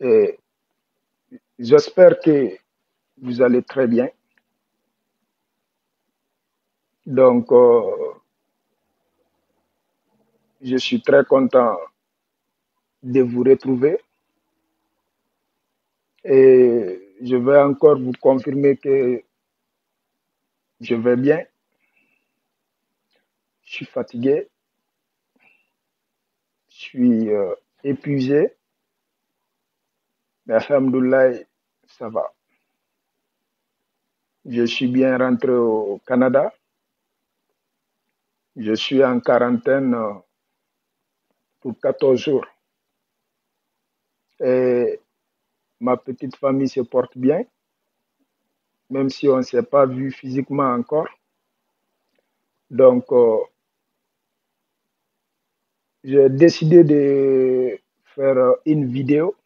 Et j'espère que vous allez très bien. Donc, euh, je suis très content de vous retrouver. Et je vais encore vous confirmer que je vais bien. Je suis fatigué. Je suis euh, épuisé. Mais ça va. Je suis bien rentré au Canada. Je suis en quarantaine euh, pour 14 jours. Et ma petite famille se porte bien, même si on ne s'est pas vu physiquement encore. Donc, euh, j'ai décidé de faire une vidéo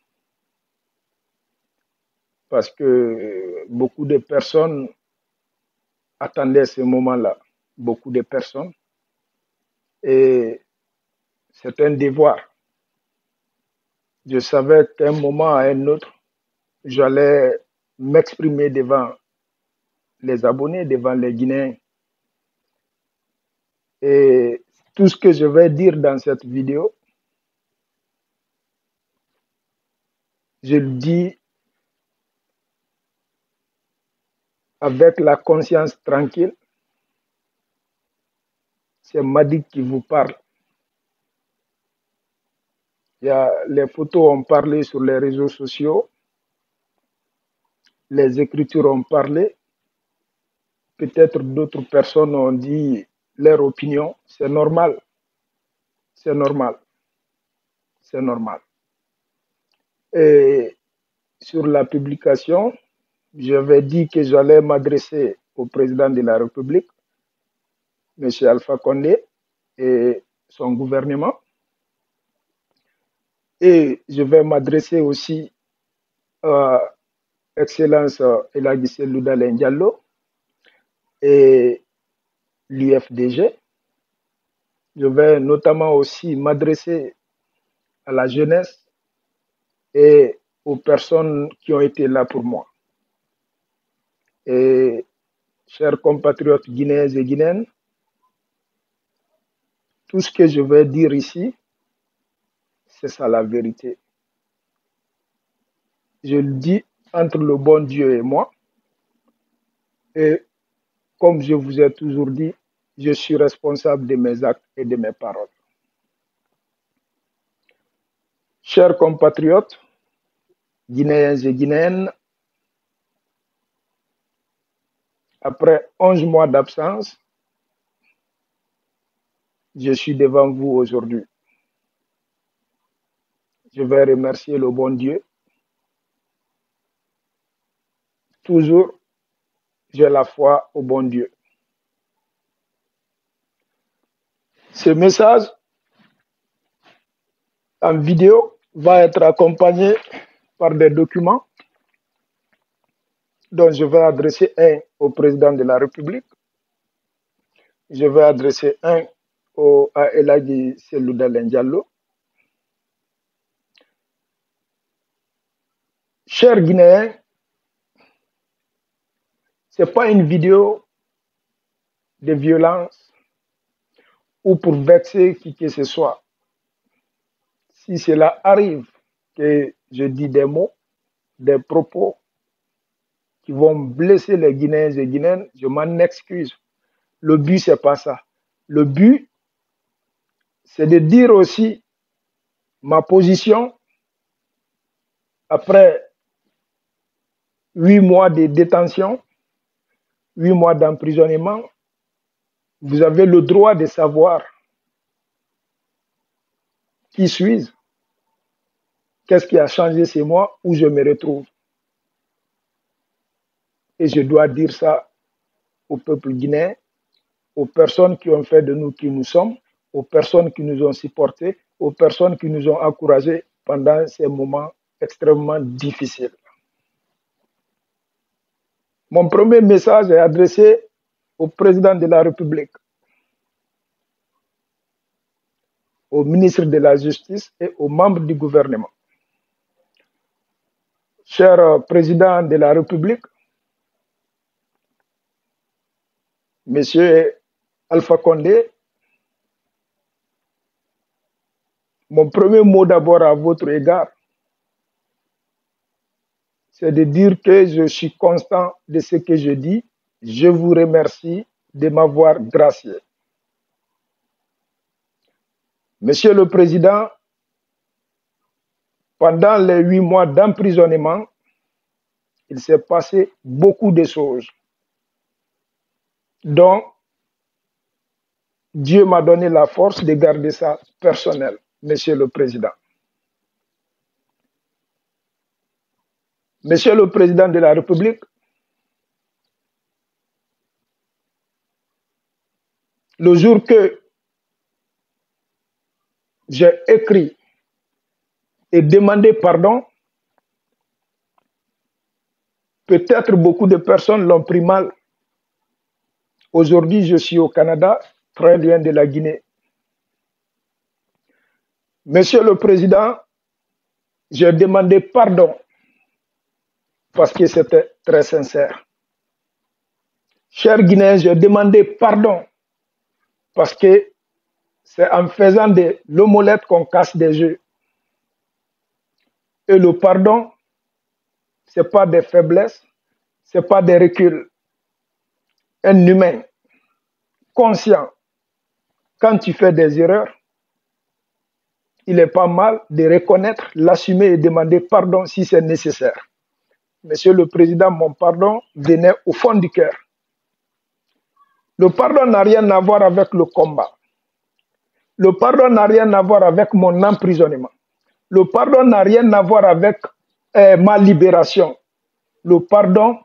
parce que beaucoup de personnes attendaient ce moment-là. Beaucoup de personnes. Et c'est un devoir. Je savais qu'à un moment à un autre, j'allais m'exprimer devant les abonnés, devant les Guinéens. Et tout ce que je vais dire dans cette vidéo, je le dis avec la conscience tranquille. C'est Madik qui vous parle. Il y a, les photos ont parlé sur les réseaux sociaux. Les écritures ont parlé. Peut-être d'autres personnes ont dit leur opinion. C'est normal. C'est normal. C'est normal. Et sur la publication, j'avais dit que j'allais m'adresser au président de la République, M. Alpha Condé, et son gouvernement. Et je vais m'adresser aussi à Excellence Elagissé Loudalen Diallo et l'UFDG. Je vais notamment aussi m'adresser à la jeunesse et aux personnes qui ont été là pour moi. Et chers compatriotes guinéens et guinéennes, tout ce que je vais dire ici, c'est ça la vérité. Je le dis entre le bon Dieu et moi. Et comme je vous ai toujours dit, je suis responsable de mes actes et de mes paroles. Chers compatriotes, guinéens et guinéennes, après 11 mois d'absence, je suis devant vous aujourd'hui. Je vais remercier le bon Dieu. Toujours, j'ai la foi au bon Dieu. Ce message en vidéo va être accompagné par des documents dont je vais adresser un au président de la République. Je vais adresser un à Elagi Selouda Diallo. Chers Guinéens, ce n'est pas une vidéo de violence ou pour vexer qui que ce soit. Si cela arrive que je dis des mots, des propos qui vont blesser les Guinéens et Guinéennes, je m'en excuse. Le but, c'est pas ça. Le but, c'est de dire aussi ma position après huit mois de détention, huit mois d'emprisonnement. Vous avez le droit de savoir qui suis-je, qu'est-ce qui a changé chez moi, où je me retrouve. Et je dois dire ça au peuple guinéen, aux personnes qui ont fait de nous qui nous sommes, aux personnes qui nous ont supportés, aux personnes qui nous ont encouragés pendant ces moments extrêmement difficiles. Mon premier message est adressé au président de la République, au ministre de la Justice et aux membres du gouvernement. cher président de la République, Monsieur Alpha Condé, mon premier mot d'abord à votre égard, c'est de dire que je suis constant de ce que je dis. Je vous remercie de m'avoir gracié. Monsieur le Président, pendant les huit mois d'emprisonnement, il s'est passé beaucoup de choses dont Dieu m'a donné la force de garder ça personnel, Monsieur le Président. Monsieur le Président de la République, le jour que j'ai écrit et demandé pardon, peut-être beaucoup de personnes l'ont pris mal. Aujourd'hui, je suis au Canada, très loin de la Guinée. Monsieur le Président, j'ai demandé pardon parce que c'était très sincère. Chers Guinéens, j'ai demandé pardon parce que c'est en faisant de l'omelette qu'on casse des jeux. Et le pardon, ce n'est pas des faiblesses, ce n'est pas des reculs un humain conscient, quand tu fais des erreurs, il est pas mal de reconnaître, l'assumer et demander pardon si c'est nécessaire. Monsieur le Président, mon pardon venait au fond du cœur. Le pardon n'a rien à voir avec le combat. Le pardon n'a rien à voir avec mon emprisonnement. Le pardon n'a rien à voir avec euh, ma libération. Le pardon,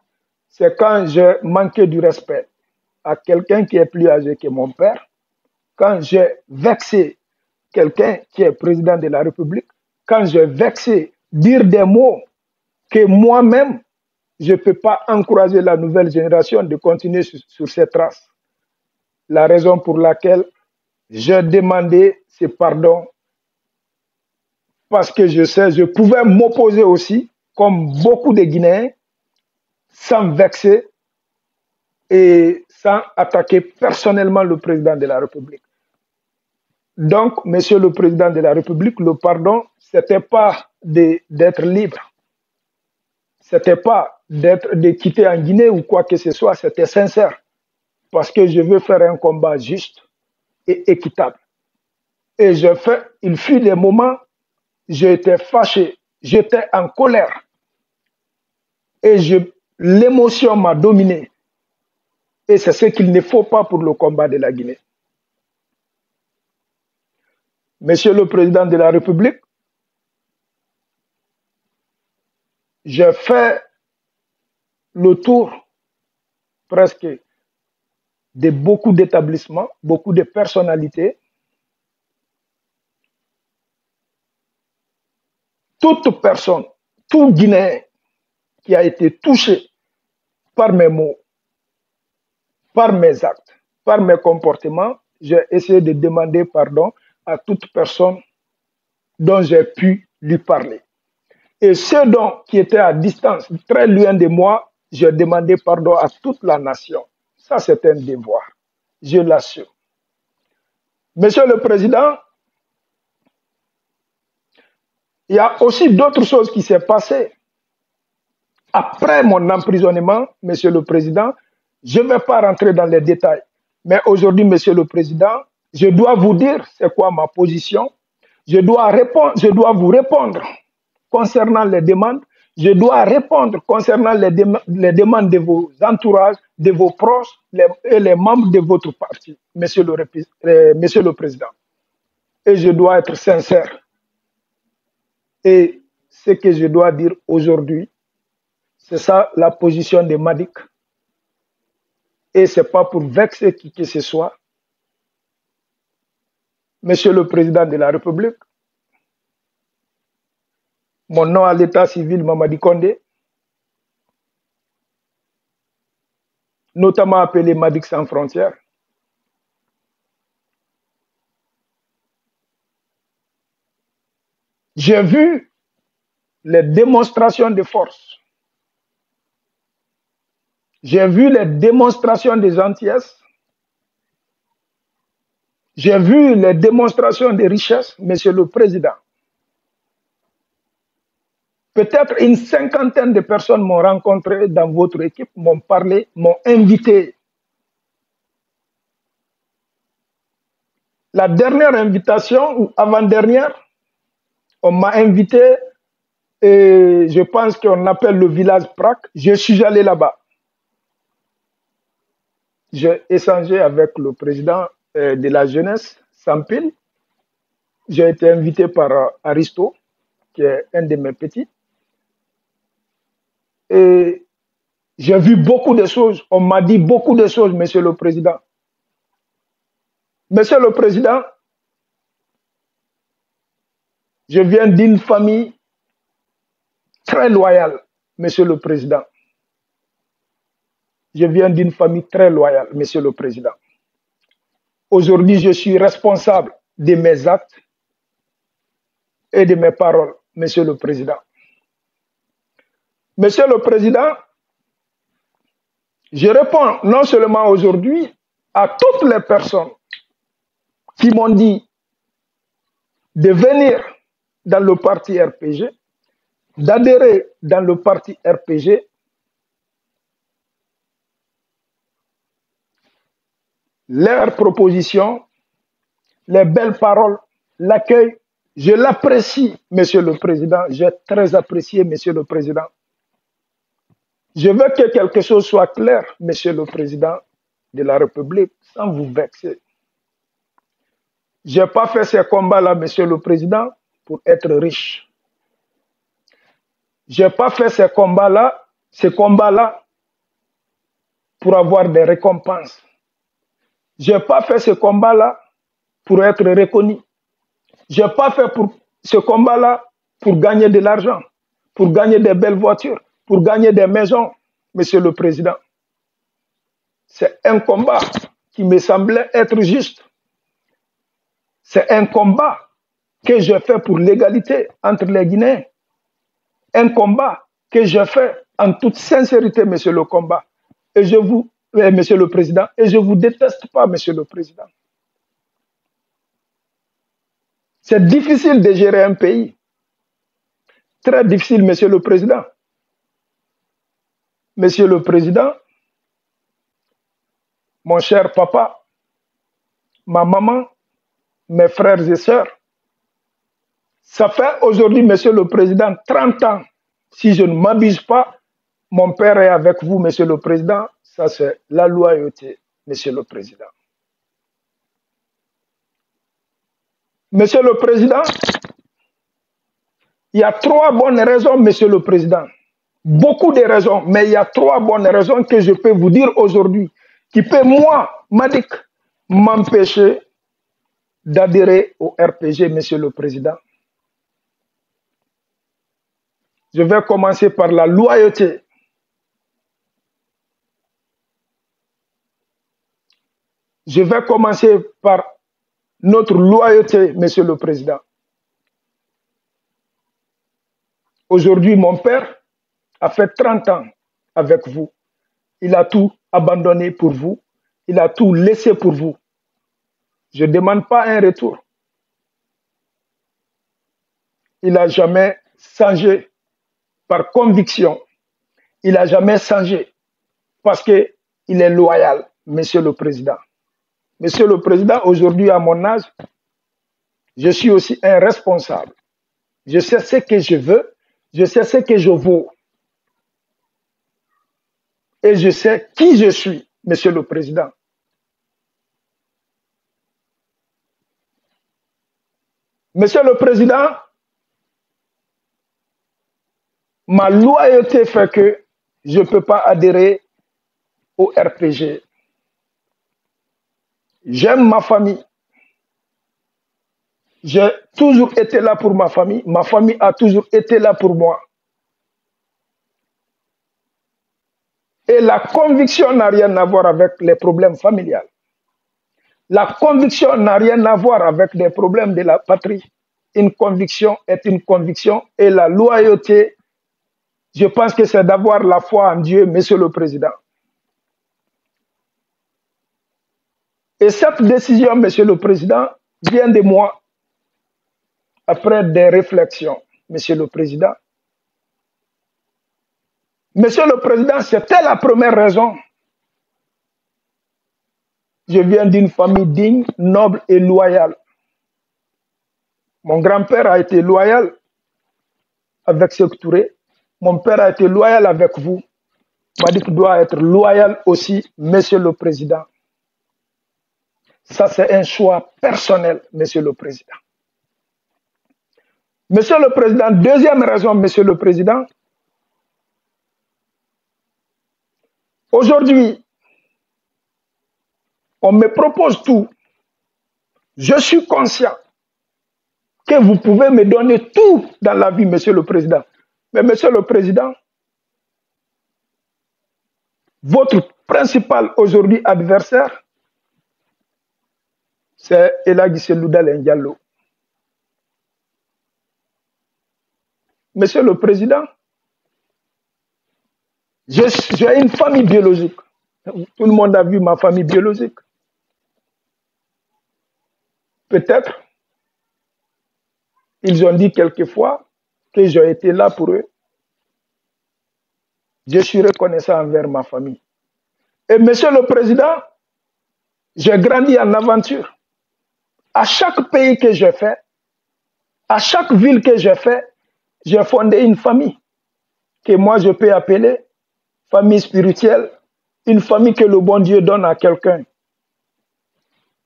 c'est quand j'ai manqué du respect à quelqu'un qui est plus âgé que mon père, quand j'ai vexé quelqu'un qui est président de la République, quand j'ai vexé dire des mots que moi-même, je ne peux pas encourager la nouvelle génération de continuer sur, sur ces traces. La raison pour laquelle j'ai demandé ce pardon, parce que je sais, je pouvais m'opposer aussi, comme beaucoup de Guinéens, sans vexer et sans attaquer personnellement le président de la République. Donc, Monsieur le Président de la République, le pardon, ce n'était pas d'être libre. Ce n'était pas d'être de quitter en Guinée ou quoi que ce soit, c'était sincère. Parce que je veux faire un combat juste et équitable. Et je fais, il fut des moments, j'étais fâché, j'étais en colère. Et l'émotion m'a dominé. Et c'est ce qu'il ne faut pas pour le combat de la Guinée. Monsieur le Président de la République, j'ai fait le tour presque de beaucoup d'établissements, beaucoup de personnalités. Toute personne, tout Guinéen qui a été touché par mes mots, par mes actes, par mes comportements, j'ai essayé de demander pardon à toute personne dont j'ai pu lui parler. Et ceux dont, qui étaient à distance, très loin de moi, j'ai demandé pardon à toute la nation. Ça, c'est un devoir. Je l'assure. Monsieur le Président, il y a aussi d'autres choses qui s'est passées. Après mon emprisonnement, Monsieur le Président, je ne vais pas rentrer dans les détails. Mais aujourd'hui, Monsieur le Président, je dois vous dire c'est quoi ma position. Je dois, répondre, je dois vous répondre concernant les demandes. Je dois répondre concernant les, les demandes de vos entourages, de vos proches et les membres de votre parti, Monsieur le, euh, Monsieur le Président. Et je dois être sincère. Et ce que je dois dire aujourd'hui, c'est ça la position de Madik et ce n'est pas pour vexer qui que ce soit. Monsieur le Président de la République, mon nom à l'état civil Mamadi Kondé, notamment appelé Madik sans frontières, j'ai vu les démonstrations de force. J'ai vu les démonstrations des gentillesses. J'ai vu les démonstrations de richesse, Monsieur le Président. Peut-être une cinquantaine de personnes m'ont rencontré dans votre équipe, m'ont parlé, m'ont invité. La dernière invitation, ou avant-dernière, on m'a invité, et je pense qu'on appelle le village Prac. Je suis allé là-bas. J'ai échangé avec le président euh, de la jeunesse, Sampil. J'ai été invité par euh, Aristo, qui est un de mes petits. Et j'ai vu beaucoup de choses. On m'a dit beaucoup de choses, Monsieur le Président. Monsieur le Président, je viens d'une famille très loyale, Monsieur le Président. Je viens d'une famille très loyale, Monsieur le Président. Aujourd'hui, je suis responsable de mes actes et de mes paroles, Monsieur le Président. Monsieur le Président, je réponds non seulement aujourd'hui à toutes les personnes qui m'ont dit de venir dans le parti RPG, d'adhérer dans le parti RPG, leurs propositions, les belles paroles, l'accueil, je l'apprécie, Monsieur le Président, j'ai très apprécié, Monsieur le Président. Je veux que quelque chose soit clair, Monsieur le Président de la République, sans vous vexer. Je n'ai pas fait ces combats-là, Monsieur le Président, pour être riche. Je n'ai pas fait ces combats-là, ces combats-là, pour avoir des récompenses. Je n'ai pas fait ce combat-là pour être reconnu. Je n'ai pas fait ce combat-là pour gagner de l'argent, pour gagner des belles voitures, pour gagner des maisons, Monsieur le Président. C'est un combat qui me semblait être juste. C'est un combat que je fais pour l'égalité entre les Guinéens. Un combat que je fais en toute sincérité, Monsieur le combat. Et je vous, eh, Monsieur le Président, et je ne vous déteste pas, Monsieur le Président. C'est difficile de gérer un pays. Très difficile, Monsieur le Président. Monsieur le Président, mon cher papa, ma maman, mes frères et sœurs, ça fait aujourd'hui, Monsieur le Président, 30 ans, si je ne m'abuse pas, mon père est avec vous, Monsieur le Président, ça c'est la loyauté, Monsieur le Président. Monsieur le Président, il y a trois bonnes raisons, Monsieur le Président, beaucoup de raisons, mais il y a trois bonnes raisons que je peux vous dire aujourd'hui qui peut, moi, Madik, m'empêcher d'adhérer au RPG, Monsieur le Président. Je vais commencer par la loyauté. Je vais commencer par notre loyauté, Monsieur le Président. Aujourd'hui, mon père a fait 30 ans avec vous. Il a tout abandonné pour vous. Il a tout laissé pour vous. Je ne demande pas un retour. Il n'a jamais changé par conviction. Il n'a jamais changé parce qu'il est loyal, Monsieur le Président. Monsieur le Président, aujourd'hui à mon âge, je suis aussi un responsable. Je sais ce que je veux, je sais ce que je vaux et je sais qui je suis, Monsieur le Président. Monsieur le Président, ma loyauté fait que je ne peux pas adhérer au RPG. J'aime ma famille. J'ai toujours été là pour ma famille. Ma famille a toujours été là pour moi. Et la conviction n'a rien à voir avec les problèmes familiales. La conviction n'a rien à voir avec les problèmes de la patrie. une conviction est une conviction et la loyauté, je pense que c'est d'avoir la foi en Dieu, Monsieur le Président. Et cette décision, Monsieur le Président, vient de moi après des réflexions, Monsieur le Président. Monsieur le Président, c'était la première raison. Je viens d'une famille digne, noble et loyale. Mon grand-père a été loyal avec ce Touré. Mon père a été loyal avec vous. Madik doit être loyal aussi, Monsieur le Président. Ça, c'est un choix personnel, Monsieur le Président. Monsieur le Président, deuxième raison, Monsieur le Président. Aujourd'hui, on me propose tout. Je suis conscient que vous pouvez me donner tout dans la vie, Monsieur le Président. Mais Monsieur le Président, votre principal aujourd'hui adversaire, c'est Elagi Selouda Ndiallo. Monsieur le Président, j'ai une famille biologique. Tout le monde a vu ma famille biologique. Peut-être, ils ont dit quelquefois que j'ai été là pour eux. Je suis reconnaissant envers ma famille. Et Monsieur le Président, j'ai grandi en aventure. À chaque pays que j'ai fait, à chaque ville que j'ai fait, j'ai fondé une famille que moi je peux appeler famille spirituelle, une famille que le bon Dieu donne à quelqu'un.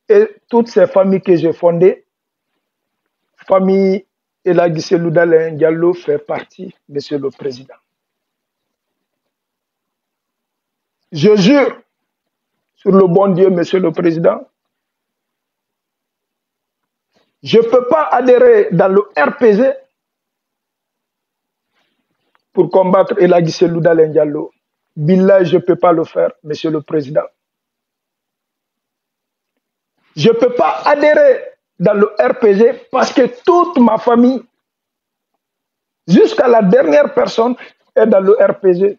Et toutes ces familles que j'ai fondées, famille Elagissé fait partie, Monsieur le Président. Je jure sur le bon Dieu, Monsieur le Président, je ne peux pas adhérer dans le RPG pour combattre Elagissé Loudalin Diallo. Billah, je ne peux pas le faire, Monsieur le Président. Je ne peux pas adhérer dans le RPG parce que toute ma famille, jusqu'à la dernière personne, est dans le RPG.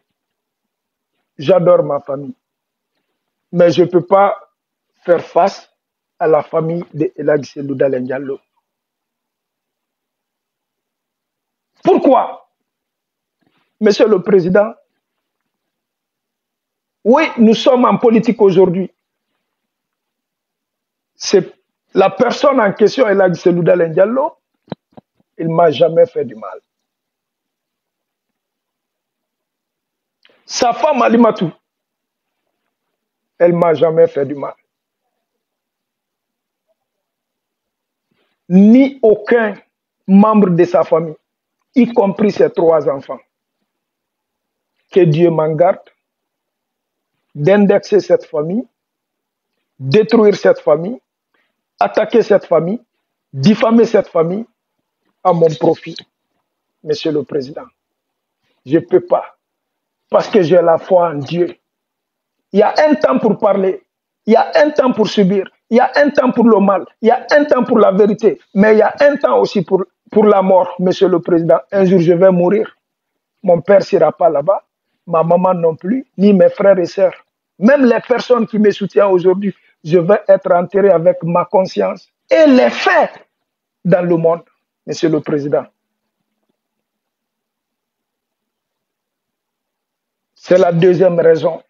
J'adore ma famille. Mais je ne peux pas faire face à la famille de Elag. Pourquoi? Monsieur le Président, oui, nous sommes en politique aujourd'hui. C'est la personne en question, Elag Selouda Diallo, il ne m'a jamais fait du mal. Sa femme Alimatou, elle ne m'a jamais fait du mal. Ni aucun membre de sa famille, y compris ses trois enfants. Que Dieu m'en garde d'indexer cette famille, détruire cette famille, attaquer cette famille, diffamer cette famille à mon profit, Monsieur le Président. Je ne peux pas, parce que j'ai la foi en Dieu. Il y a un temps pour parler, il y a un temps pour subir, il y a un temps pour le mal, il y a un temps pour la vérité, mais il y a un temps aussi pour, pour la mort, Monsieur le Président. Un jour, je vais mourir. Mon père ne sera pas là-bas, ma maman non plus, ni mes frères et sœurs. Même les personnes qui me soutiennent aujourd'hui, je vais être enterré avec ma conscience et les faits dans le monde, Monsieur le Président. C'est la deuxième raison.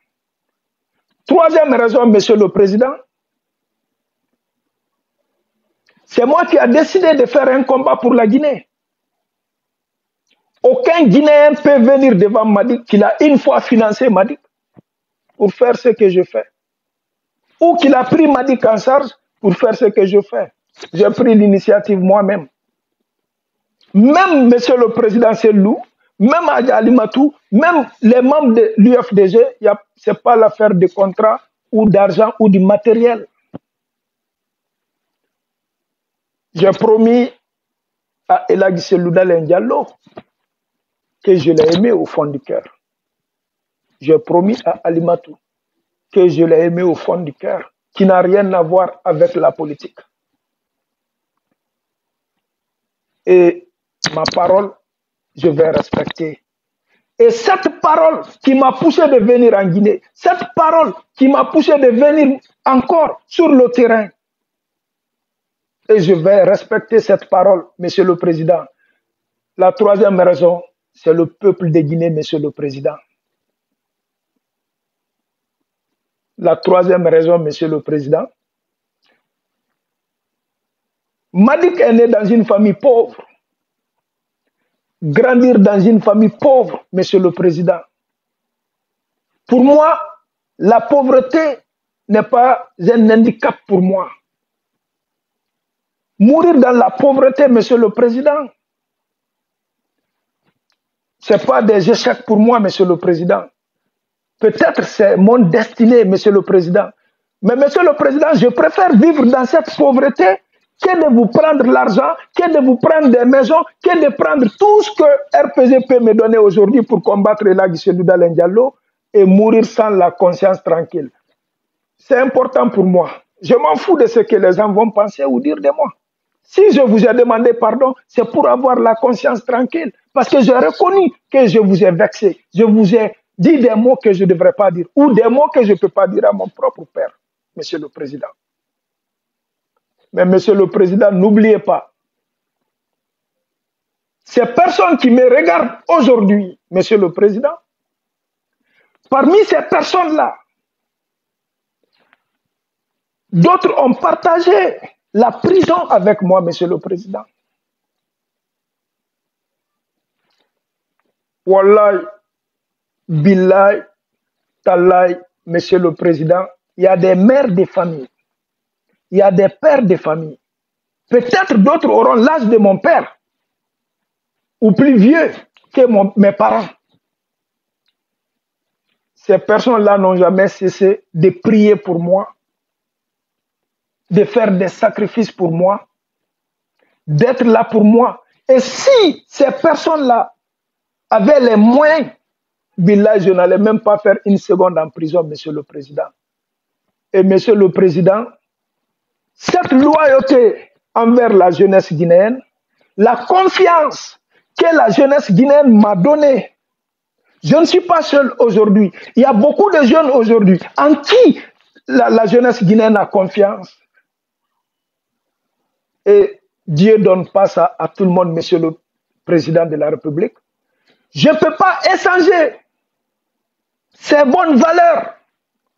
Troisième raison, Monsieur le Président, C'est moi qui ai décidé de faire un combat pour la Guinée. Aucun Guinéen peut venir devant Madik qu'il a une fois financé Madik pour faire ce que je fais. Ou qu'il a pris Madik en charge pour faire ce que je fais. J'ai pris l'initiative moi-même. Même Monsieur le Président Selou, même Ali Matou, même les membres de l'UFDG, ce n'est pas l'affaire de contrat ou d'argent ou du matériel. J'ai promis à Elagi Selouda que je l'ai aimé au fond du cœur. J'ai promis à Alimatou que je l'ai aimé au fond du cœur, qui n'a rien à voir avec la politique. Et ma parole, je vais respecter. Et cette parole qui m'a poussé de venir en Guinée, cette parole qui m'a poussé de venir encore sur le terrain, et je vais respecter cette parole, Monsieur le Président. La troisième raison, c'est le peuple de Guinée, Monsieur le Président. La troisième raison, Monsieur le Président, Madik est né dans une famille pauvre. Grandir dans une famille pauvre, Monsieur le Président. Pour moi, la pauvreté n'est pas un handicap pour moi. Mourir dans la pauvreté, Monsieur le Président, ce n'est pas des échecs pour moi, Monsieur le Président. Peut-être c'est mon destiné, Monsieur le Président. Mais Monsieur le Président, je préfère vivre dans cette pauvreté que de vous prendre l'argent, que de vous prendre des maisons, que de prendre tout ce que RPG peut me donner aujourd'hui pour combattre la Diallo Diallo et mourir sans la conscience tranquille. C'est important pour moi. Je m'en fous de ce que les gens vont penser ou dire de moi. Si je vous ai demandé pardon, c'est pour avoir la conscience tranquille. Parce que j'ai reconnu que je vous ai vexé. Je vous ai dit des mots que je ne devrais pas dire. Ou des mots que je ne peux pas dire à mon propre père, Monsieur le Président. Mais Monsieur le Président, n'oubliez pas, ces personnes qui me regardent aujourd'hui, Monsieur le Président, parmi ces personnes-là, d'autres ont partagé la prison avec moi, Monsieur le Président. Wallahi, Billahi, Talai, Monsieur le Président, il y a des mères de famille, il y a des pères de famille. Peut-être d'autres auront l'âge de mon père, ou plus vieux que mes parents. Ces personnes-là n'ont jamais cessé de prier pour moi, de faire des sacrifices pour moi, d'être là pour moi. Et si ces personnes-là avaient les moyens, Billah, je n'allais même pas faire une seconde en prison, Monsieur le Président. Et Monsieur le Président, cette loyauté envers la jeunesse guinéenne, la confiance que la jeunesse guinéenne m'a donnée, je ne suis pas seul aujourd'hui. Il y a beaucoup de jeunes aujourd'hui en qui la jeunesse guinéenne a confiance. Et Dieu donne pas ça à tout le monde, Monsieur le Président de la République. Je ne peux pas échanger ces bonnes valeurs,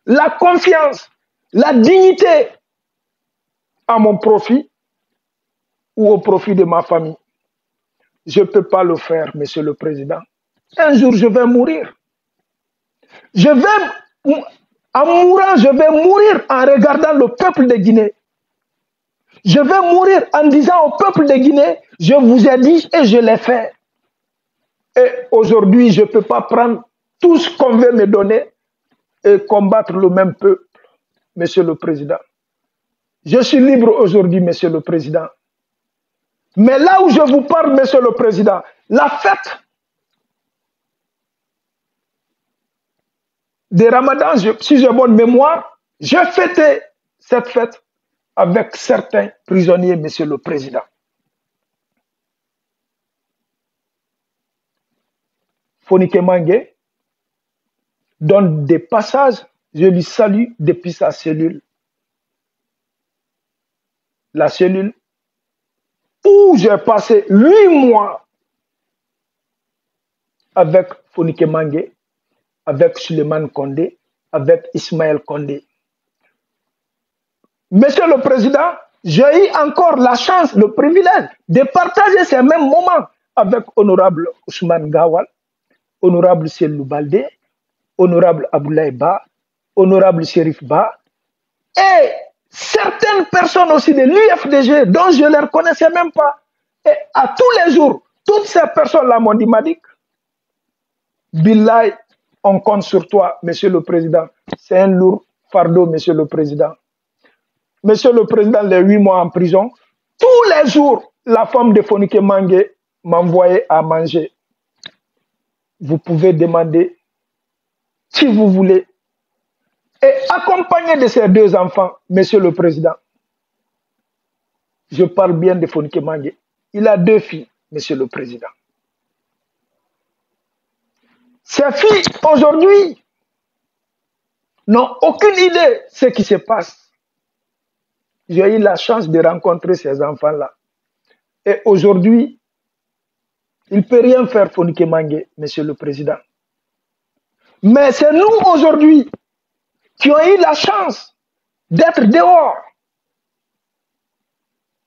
la confiance, la dignité à mon profit ou au profit de ma famille. Je ne peux pas le faire, Monsieur le Président. Un jour, je vais mourir. Je vais, en mourant, je vais mourir en regardant le peuple de Guinée. Je vais mourir en disant au peuple de Guinée, je vous ai dit et je l'ai fait. Et aujourd'hui, je ne peux pas prendre tout ce qu'on veut me donner et combattre le même peuple, Monsieur le Président. Je suis libre aujourd'hui, Monsieur le Président. Mais là où je vous parle, Monsieur le Président, la fête des Ramadan, si j'ai bonne mémoire, j'ai fêté cette fête avec certains prisonniers, Monsieur le Président. Fonike Mange donne des passages, je lui salue depuis sa cellule. La cellule où j'ai passé huit mois avec Fonike Mange, avec Suleiman Kondé, avec Ismaël Kondé. Monsieur le Président, j'ai eu encore la chance, le privilège de partager ces mêmes moments avec honorable Ousmane Gawal, honorable Cellou Balde, honorable Aboulaye Ba, honorable Sherif Ba, et certaines personnes aussi de l'UFDG dont je ne les reconnaissais même pas. Et à tous les jours, toutes ces personnes-là m'ont dit, Madik, Billahi, on compte sur toi, Monsieur le Président. C'est un lourd fardeau, Monsieur le Président. Monsieur le Président, les huit mois en prison, tous les jours, la femme de Fonike Mange m'envoyait à manger. Vous pouvez demander si vous voulez. Et accompagné de ces deux enfants, Monsieur le Président, je parle bien de Fonike Mange. Il a deux filles, Monsieur le Président. Ces filles, aujourd'hui, n'ont aucune idée de ce qui se passe. J'ai eu la chance de rencontrer ces enfants-là. Et aujourd'hui, il ne peut rien faire pour Mangé, Monsieur le Président. Mais c'est nous aujourd'hui qui avons eu la chance d'être dehors.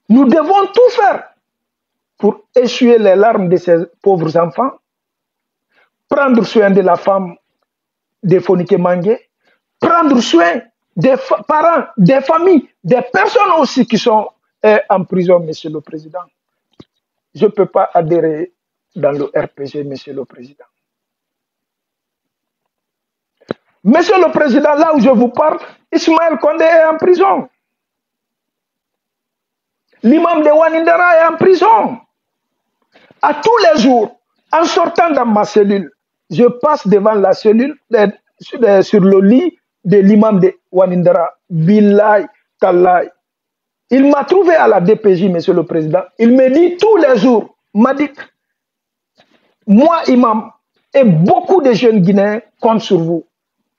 Nous devons tout faire pour essuyer les larmes de ces pauvres enfants, prendre soin de la femme de Fonike Mangé, prendre soin des parents, des familles, des personnes aussi qui sont eh, en prison, Monsieur le Président. Je ne peux pas adhérer dans le RPG, Monsieur le Président. Monsieur le Président, là où je vous parle, Ismaël Kondé est en prison. L'imam de Wanindara est en prison. À tous les jours, en sortant dans ma cellule, je passe devant la cellule, sur le lit de l'imam de Wanindara, Bilay Talay. Il m'a trouvé à la DPJ, Monsieur le Président. Il me dit tous les jours, m'a dit, moi, imam, et beaucoup de jeunes Guinéens comptent sur vous,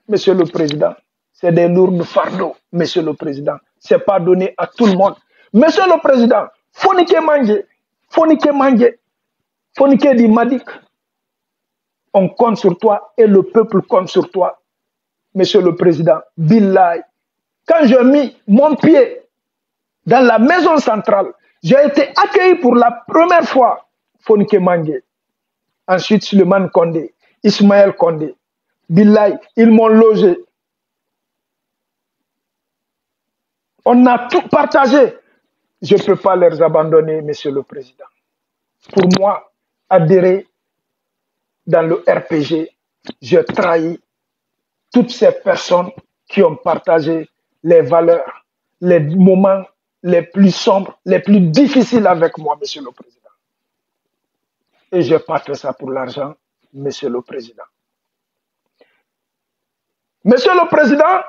Monsieur le Président. C'est des lourds fardeaux, Monsieur le Président. Ce n'est pas donné à tout le monde. Monsieur le Président, Fonike Manje, Fonike Manje, Fonike dit Madik, on compte sur toi et le peuple compte sur toi. Monsieur le Président, Billahi, quand j'ai mis mon pied dans la maison centrale, j'ai été accueilli pour la première fois Fonike Manje. Ensuite, Suleiman Kondé, Ismaël Kondé. Billahi, ils m'ont logé. On a tout partagé. Je ne peux pas les abandonner, Monsieur le Président. Pour moi, adhérer dans le RPG, je trahis toutes ces personnes qui ont partagé les valeurs, les moments les plus sombres, les plus difficiles avec moi, Monsieur le Président. Et je n'ai pas ça pour l'argent, Monsieur le Président. Monsieur le Président,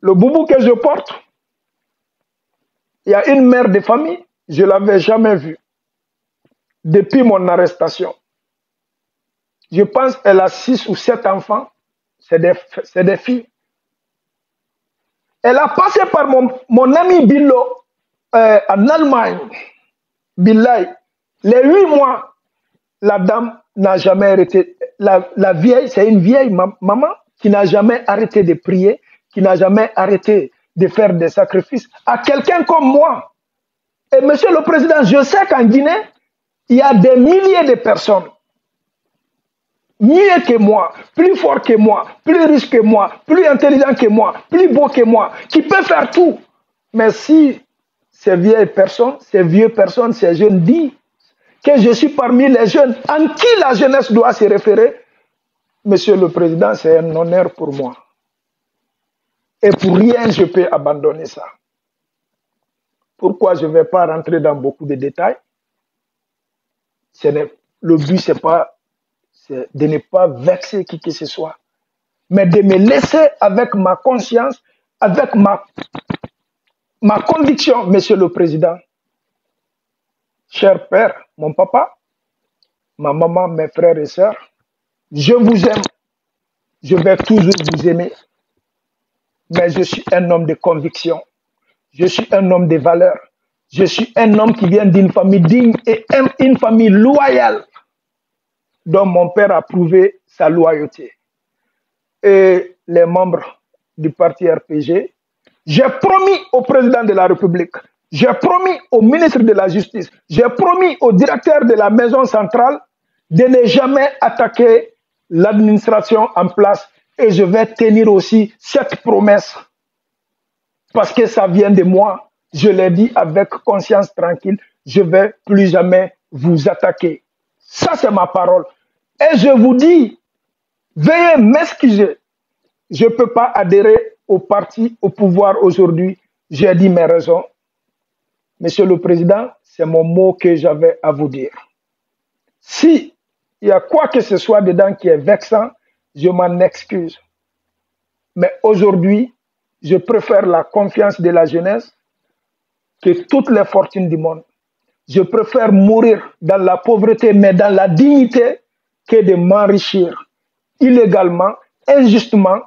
le boubou que je porte, il y a une mère de famille, je ne l'avais jamais vue depuis mon arrestation. Je pense qu'elle a six ou sept enfants, c'est des, filles. Elle a passé par mon, ami Billo euh, en Allemagne, Billay. Les huit mois, la dame n'a jamais arrêté. La, la vieille, c'est une vieille maman qui n'a jamais arrêté de prier, qui n'a jamais arrêté de faire des sacrifices à quelqu'un comme moi. Et monsieur le président, je sais qu'en Guinée, il y a des milliers de personnes mieux que moi, plus fort que moi, plus riche que moi, plus intelligent que moi, plus beau que moi, qui peuvent faire tout. Mais si ces vieilles personnes, ces vieux personnes, ces jeunes disent que je suis parmi les jeunes en qui la jeunesse doit se référer, Monsieur le Président, c'est un honneur pour moi. Et pour rien, je peux abandonner ça. Pourquoi je ne vais pas rentrer dans beaucoup de détails? Le but, ce n'est pas de ne pas vexer qui que ce soit, mais de me laisser avec ma conscience, avec ma, ma conviction, Monsieur le Président. Cher Père, mon papa, ma maman, mes frères et sœurs, je vous aime. Je vais toujours vous aimer. Mais je suis un homme de conviction. Je suis un homme de valeur. Je suis un homme qui vient d'une famille digne et une famille loyale dont mon père a prouvé sa loyauté. Et les membres du parti RPG, j'ai promis au président de la République, j'ai promis au ministre de la Justice, j'ai promis au directeur de la maison centrale de ne jamais attaquer l'administration en place et je vais tenir aussi cette promesse parce que ça vient de moi. Je l'ai dit avec conscience tranquille, je vais plus jamais vous attaquer. Ça, c'est ma parole. Et je vous dis, veuillez m'excuser. Je ne peux pas adhérer au parti, au pouvoir aujourd'hui. J'ai dit mes raisons. Monsieur le Président, c'est mon mot que j'avais à vous dire. Si il y a quoi que ce soit dedans qui est vexant, je m'en excuse. Mais aujourd'hui, je préfère la confiance de la jeunesse que toutes les fortunes du monde. Je préfère mourir dans la pauvreté, mais dans la dignité, que de m'enrichir illégalement, injustement,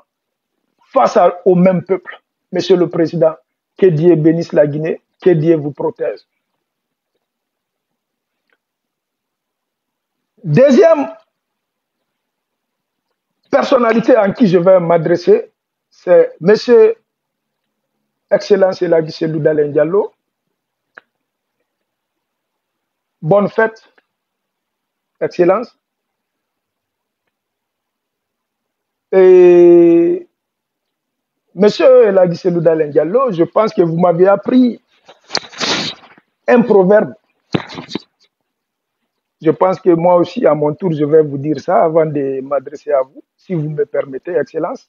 face au même peuple. Monsieur le Président, que Dieu bénisse la Guinée, que Dieu vous protège. Deuxième personnalité en qui je vais m'adresser, c'est Monsieur Excellence Elagisse Loudalen Diallo. Bonne fête, Excellence. Et Monsieur Elagisse Loudalen Diallo, je pense que vous m'avez appris un proverbe. Je pense que moi aussi, à mon tour, je vais vous dire ça avant de m'adresser à vous, si vous me permettez, Excellence.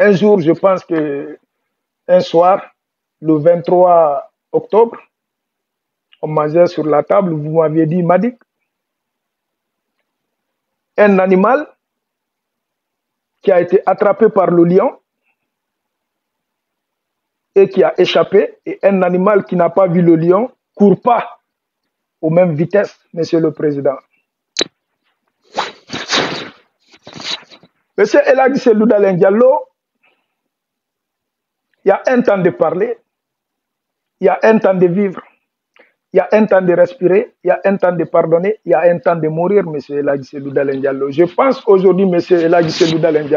Un jour, je pense que un soir, le 23 octobre, on mangeait sur la table, vous m'aviez dit, Madik, un animal qui a été attrapé par le lion et qui a échappé, et un animal qui n'a pas vu le lion court pas aux mêmes vitesses, Monsieur le Président. Monsieur Elagui Seloudalen il y a un temps de parler, il y a un temps de vivre, il y a un temps de respirer, il y a un temps de pardonner, il y a un temps de mourir, M. Elagui Seloudalen. Je pense qu'aujourd'hui, M. Elagui Seloudalen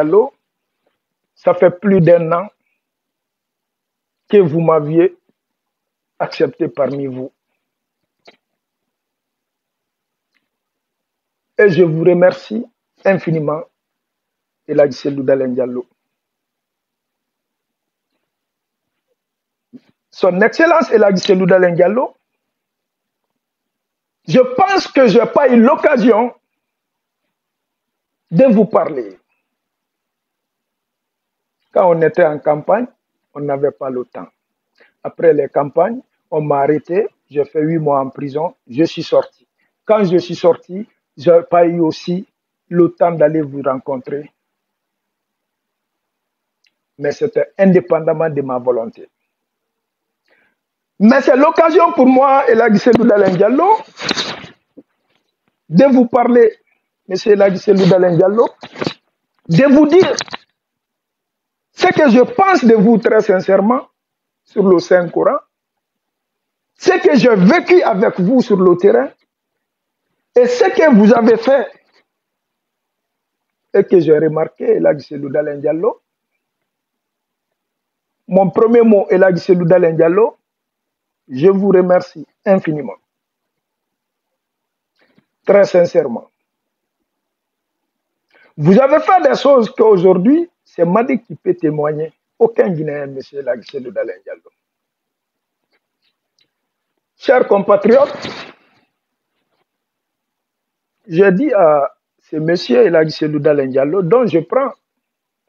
ça fait plus d'un an que vous m'aviez accepté parmi vous. Et je vous remercie infiniment, Elagui Seloudalen. Son Excellence Elagui Seloudalen je pense que je n'ai pas eu l'occasion de vous parler. Quand on était en campagne, on n'avait pas le temps. Après les campagnes, on m'a arrêté, j'ai fait huit mois en prison, je suis sorti. Quand je suis sorti, je n'ai pas eu aussi le temps d'aller vous rencontrer. Mais c'était indépendamment de ma volonté. Mais c'est l'occasion pour moi, Dalen Diallo, de vous parler, M. Elagissé Dalen de vous dire ce que je pense de vous très sincèrement sur le Saint-Coran, ce que j'ai vécu avec vous sur le terrain et ce que vous avez fait et que j'ai remarqué, Elagissé Dalen Diallo, mon premier mot, Dalen Diallo, je vous remercie infiniment. Très sincèrement. Vous avez fait des choses qu'aujourd'hui, c'est Madi qui peut témoigner. Aucun Guinéen, monsieur Lagisselou Dalen. Chers compatriotes, j'ai dit à ce monsieur Lagisselou Dalen dont je prends,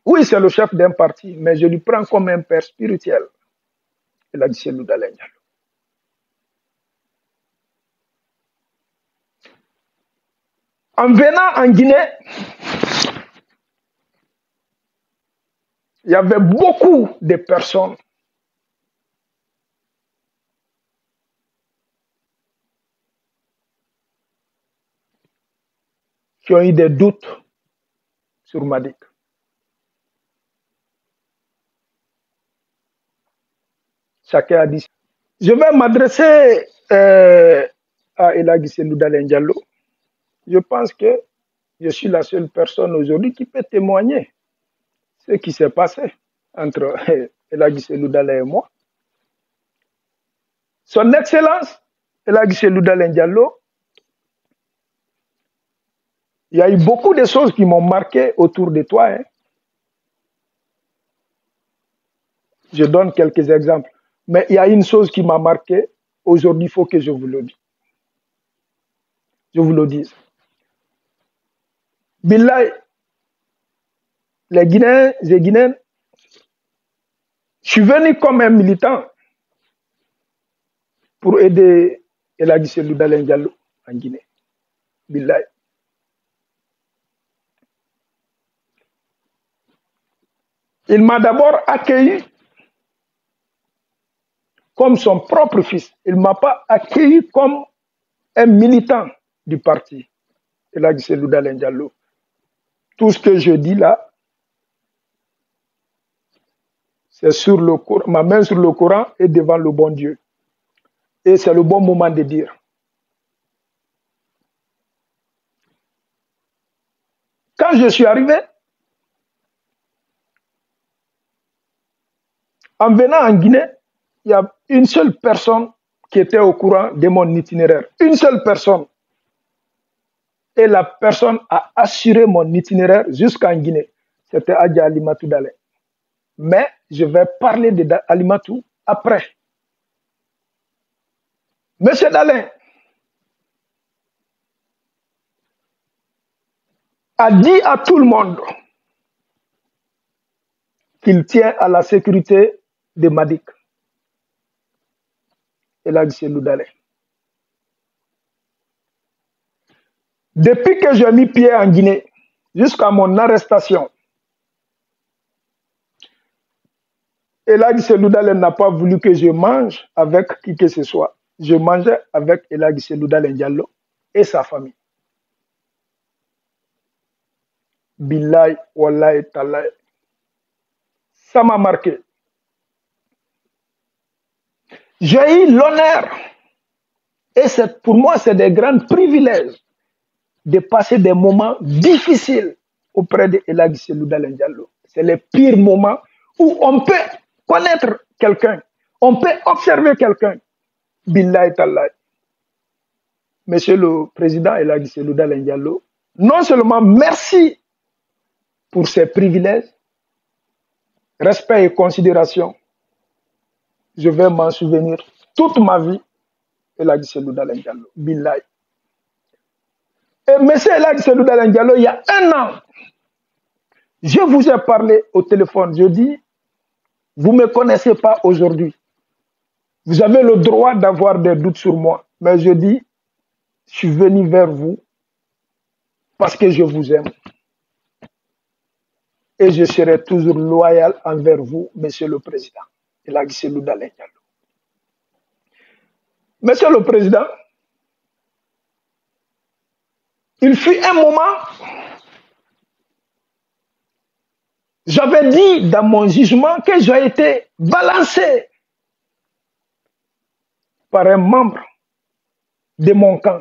oui, c'est le chef d'un parti, mais je lui prends comme un père spirituel, Lagisselou Dalen. En venant en Guinée, il y avait beaucoup de personnes qui ont eu des doutes sur Madik. Chacun a dit. Je vais m'adresser euh, à Elagissé Loudalen Diallo je pense que je suis la seule personne aujourd'hui qui peut témoigner ce qui s'est passé entre Elagissé Loudalen et moi. Son Excellence, Elagissé Loudalen Diallo, il y a eu beaucoup de choses qui m'ont marqué autour de toi. Hein. Je donne quelques exemples. Mais il y a une chose qui m'a marqué. Aujourd'hui, il faut que je vous le dise. Je vous le dise. Billahi, les Guinéens et Guinéennes, je suis venu comme un militant pour aider Elagissé Loudalen Diallo en Guinée. Billahi. Il m'a d'abord accueilli comme son propre fils. Il ne m'a pas accueilli comme un militant du parti. Dit c'est Diallo. Tout ce que je dis là, c'est sur le Coran, ma main sur le Coran et devant le bon Dieu. Et c'est le bon moment de dire. Quand je suis arrivé, en venant en Guinée, il y a une seule personne qui était au courant de mon itinéraire. Une seule personne. Et la personne a assuré mon itinéraire jusqu'en Guinée. C'était Adja Alimatou Dalé. Mais je vais parler de Alimatou après. Monsieur Dalin a dit à tout le monde qu'il tient à la sécurité de Madik. Et là, c'est Loudalé. Depuis que j'ai mis pied en Guinée, jusqu'à mon arrestation, Elagi Loudalé n'a pas voulu que je mange avec qui que ce soit. Je mangeais avec Elagi Loudalé Diallo et sa famille. Billahi, Wallahi, Talai. Ça m'a marqué. J'ai eu l'honneur, et pour moi, c'est des grands privilèges de passer des moments difficiles auprès de Selouda Diallo. C'est les pires moments où on peut connaître quelqu'un, on peut observer quelqu'un. Billahi Tallah. Monsieur le Président Selouda Diallo, non seulement merci pour ses privilèges, respect et considération, je vais m'en souvenir toute ma vie. Selouda Diallo, Billahi. Et M. Elagi Selouda Diallo, il y a un an, je vous ai parlé au téléphone. Je dis, vous ne me connaissez pas aujourd'hui. Vous avez le droit d'avoir des doutes sur moi. Mais je dis, je suis venu vers vous parce que je vous aime. Et je serai toujours loyal envers vous, Monsieur le Président. Diallo. Monsieur le Président, il fut un moment, j'avais dit dans mon jugement que j'ai été balancé par un membre de mon camp.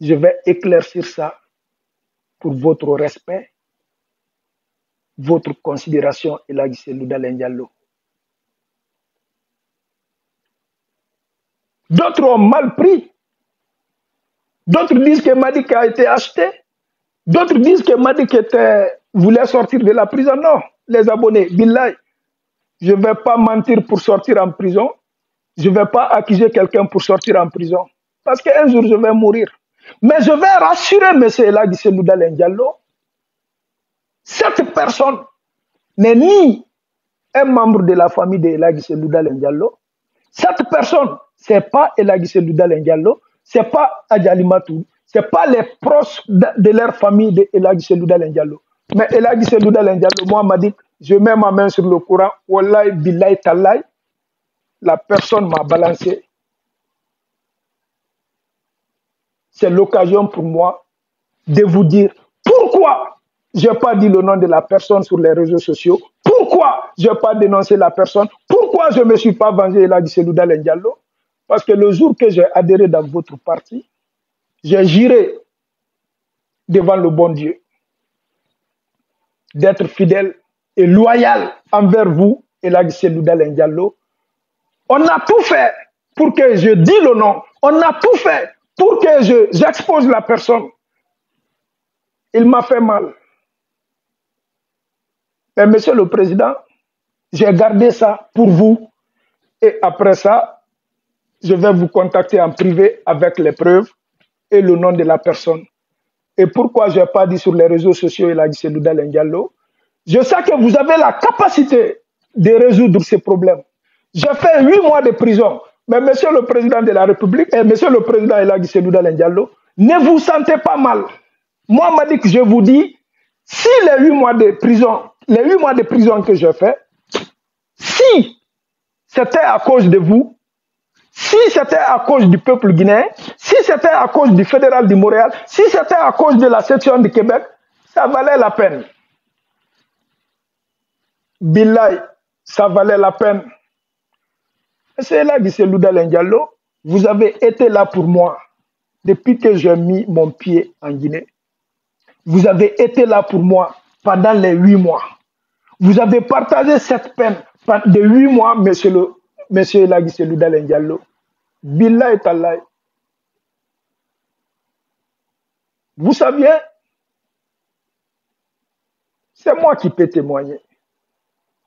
Je vais éclaircir ça pour votre respect, votre considération et la. D'autres ont mal pris D'autres disent que Madik a été acheté. D'autres disent que Madik voulait sortir de la prison. Non, les abonnés, Billahi, je ne vais pas mentir pour sortir en prison. Je ne vais pas accuser quelqu'un pour sortir en prison. Parce qu'un jour, je vais mourir. Mais je vais rassurer M. Elagi Selouda. Cette personne n'est ni un membre de la famille de Elagi. Cette personne, ce n'est pas Elagi Selouda Diallo c'est pas Adjalimatou, c'est pas les proches de, leur famille de Elagi Selouda. Mais Elagi Selouda Diallo, moi, m'a dit, je mets ma main sur le courant, Wallahi, Talai, la personne m'a balancé. C'est l'occasion pour moi de vous dire pourquoi je n'ai pas dit le nom de la personne sur les réseaux sociaux, pourquoi je n'ai pas dénoncé la personne, pourquoi je ne me suis pas vengé Elagi Selouda Diallo? Parce que le jour que j'ai adhéré dans votre parti, j'ai juré devant le bon Dieu d'être fidèle et loyal envers vous et la Diallo. On a tout fait pour que je dise le nom. On a tout fait pour que j'expose la personne. Il m'a fait mal. Mais monsieur le président, j'ai gardé ça pour vous. Et après ça, je vais vous contacter en privé avec les preuves et le nom de la personne. Et pourquoi je n'ai pas dit sur les réseaux sociaux, il a dit Je sais que vous avez la capacité de résoudre ces problèmes. J'ai fait huit mois de prison. Mais monsieur le président de la République et monsieur le président Elagi Selouda Diallo, ne vous sentez pas mal. Moi, m'a dit que je vous dis, si les huit mois de prison, les huit mois de prison que j'ai fait, si c'était à cause de vous, si c'était à cause du peuple guinéen, si c'était à cause du fédéral de Montréal, si c'était à cause de la section de Québec, ça valait la peine. Billahi, ça valait la peine. C'est là que c'est Louda Diallo, vous avez été là pour moi depuis que j'ai mis mon pied en Guinée. Vous avez été là pour moi pendant les huit mois. Vous avez partagé cette peine de huit mois, monsieur, le, monsieur Elagui Selouda Diallo. Billah et Allah. Vous saviez, c'est moi qui peux témoigner.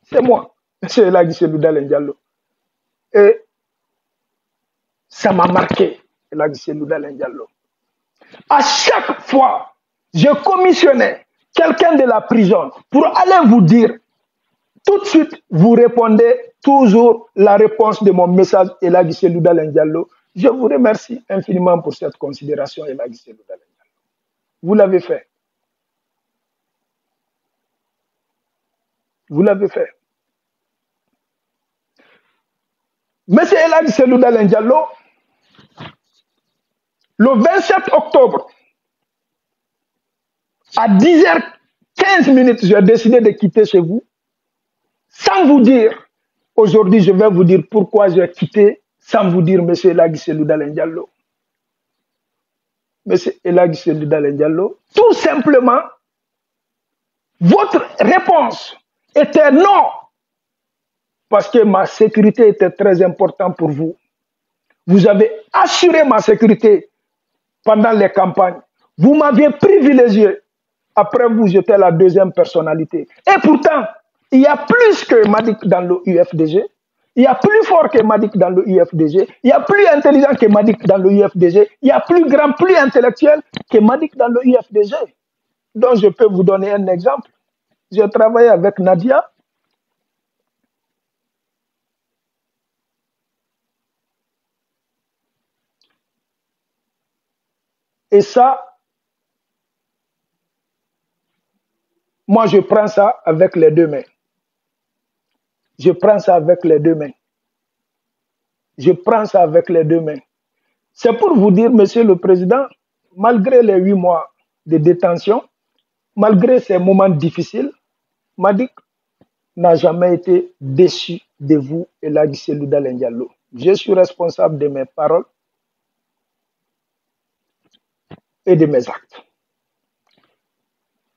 C'est moi, monsieur Elagui Selouda Diallo. Et ça m'a marqué, Selouda Diallo. À chaque fois, je commissionnais quelqu'un de la prison pour aller vous dire, tout de suite, vous répondez toujours la réponse de mon message, Elagui Selouda. Je vous remercie infiniment pour cette considération, Elagui Selouda. Vous l'avez fait. Vous l'avez fait. Monsieur Elagui Selouda Diallo, le 27 octobre, à 10h15 minutes, j'ai décidé de quitter chez vous, sans vous dire, aujourd'hui je vais vous dire pourquoi j'ai quitté, sans vous dire, monsieur Elagui Selouda Diallo. Monsieur Elagui Selouda Diallo, tout simplement, votre réponse était non, parce que ma sécurité était très importante pour vous. Vous avez assuré ma sécurité pendant les campagnes. Vous m'aviez privilégié. Après vous, j'étais la deuxième personnalité. Et pourtant, il y a plus que Madik dans le UFDG. Il y a plus fort que Madik dans le UFDG. Il y a plus intelligent que Madik dans le UFDG. Il y a plus grand, plus intellectuel que Madik dans le UFDG. Donc, je peux vous donner un exemple. J'ai travaillé avec Nadia. Et ça, moi, je prends ça avec les deux mains. Je prends ça avec les deux mains. Je prends ça avec les deux mains. C'est pour vous dire, Monsieur le Président, malgré les huit mois de détention, malgré ces moments difficiles, Madik n'a jamais été déçu de vous et la Louda Diallo. Je suis responsable de mes paroles et de mes actes.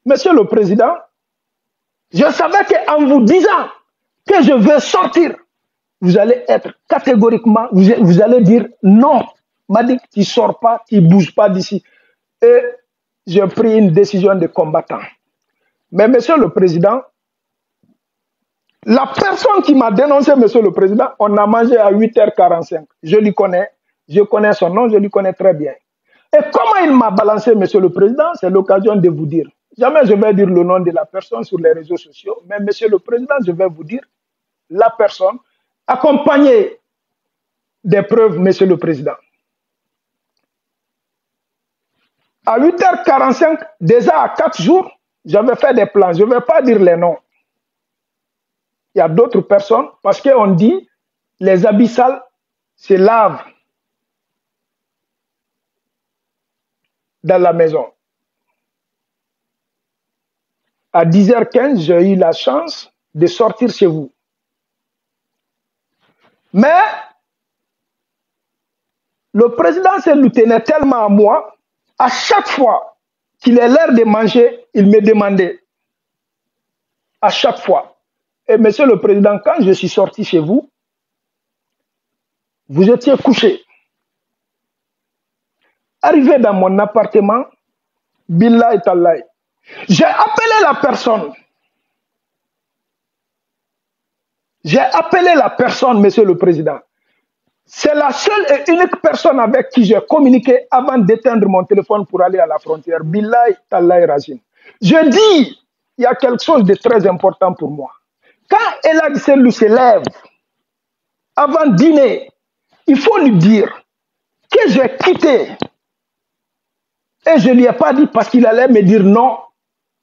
Monsieur le Président, je savais qu'en vous disant que je veux sortir, vous allez être catégoriquement, vous, allez dire non. Madik, tu ne sors pas, tu ne bouges pas d'ici. Et j'ai pris une décision de combattant. Mais Monsieur le Président, la personne qui m'a dénoncé, Monsieur le Président, on a mangé à 8h45. Je lui connais, je connais son nom, je lui connais très bien. Et comment il m'a balancé, Monsieur le Président, c'est l'occasion de vous dire. Jamais je vais dire le nom de la personne sur les réseaux sociaux, mais Monsieur le Président, je vais vous dire la personne accompagnée des preuves, Monsieur le Président. À 8h45, déjà à 4 jours, j'avais fait des plans. Je ne vais pas dire les noms. Il y a d'autres personnes, parce qu'on dit les habits sales se lavent dans la maison. À 10h15, j'ai eu la chance de sortir chez vous. Mais le président se lui tenait tellement à moi, à chaque fois qu'il est l'heure de manger, il me demandait. À chaque fois. Et monsieur le président, quand je suis sorti chez vous, vous étiez couché. Arrivé dans mon appartement, Billah et Allah, j'ai appelé la personne. J'ai appelé la personne, monsieur le président. C'est la seule et unique personne avec qui j'ai communiqué avant d'éteindre mon téléphone pour aller à la frontière. Billah Tallah Rajin. Je dis, il y a quelque chose de très important pour moi. Quand Elad Selou se lève avant dîner, il faut lui dire que j'ai quitté et je ne lui ai pas dit parce qu'il allait me dire non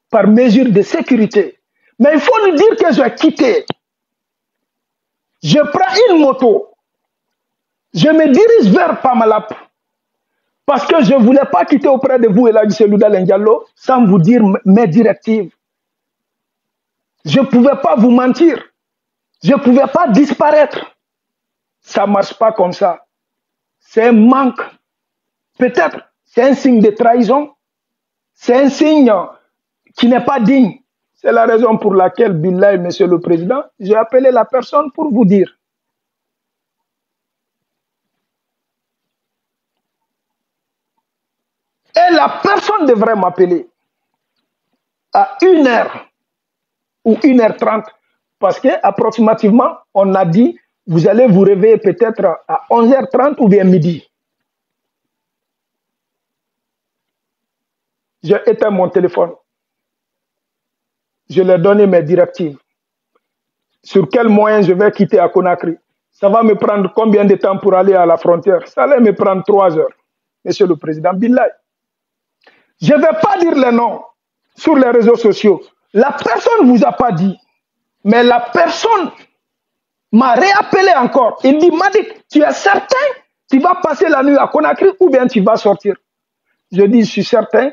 par mesure de sécurité. Mais il faut lui dire que j'ai quitté. Je prends une moto. Je me dirige vers Pamalap. Parce que je ne voulais pas quitter auprès de vous, Eladji Selouda Lendialo, sans vous dire mes directives. Je ne pouvais pas vous mentir. Je ne pouvais pas disparaître. Ça ne marche pas comme ça. C'est un manque. Peut-être, c'est un signe de trahison. C'est un signe qui n'est pas digne. C'est la raison pour laquelle, Billah, Monsieur le Président, j'ai appelé la personne pour vous dire. Et la personne devrait m'appeler à 1 heure ou 1h30 parce qu'approximativement, on a dit, vous allez vous réveiller peut-être à 11h30 ou bien midi. J'ai éteint mon téléphone. Je leur ai donné mes directives. Sur quel moyen je vais quitter à Conakry? Ça va me prendre combien de temps pour aller à la frontière? Ça allait me prendre trois heures. Monsieur le Président Billaï. Je ne vais pas dire les noms sur les réseaux sociaux. La personne ne vous a pas dit. Mais la personne m'a réappelé encore. Il dit, Madik, tu es certain? Tu vas passer la nuit à Conakry ou bien tu vas sortir? Je dis, je suis certain.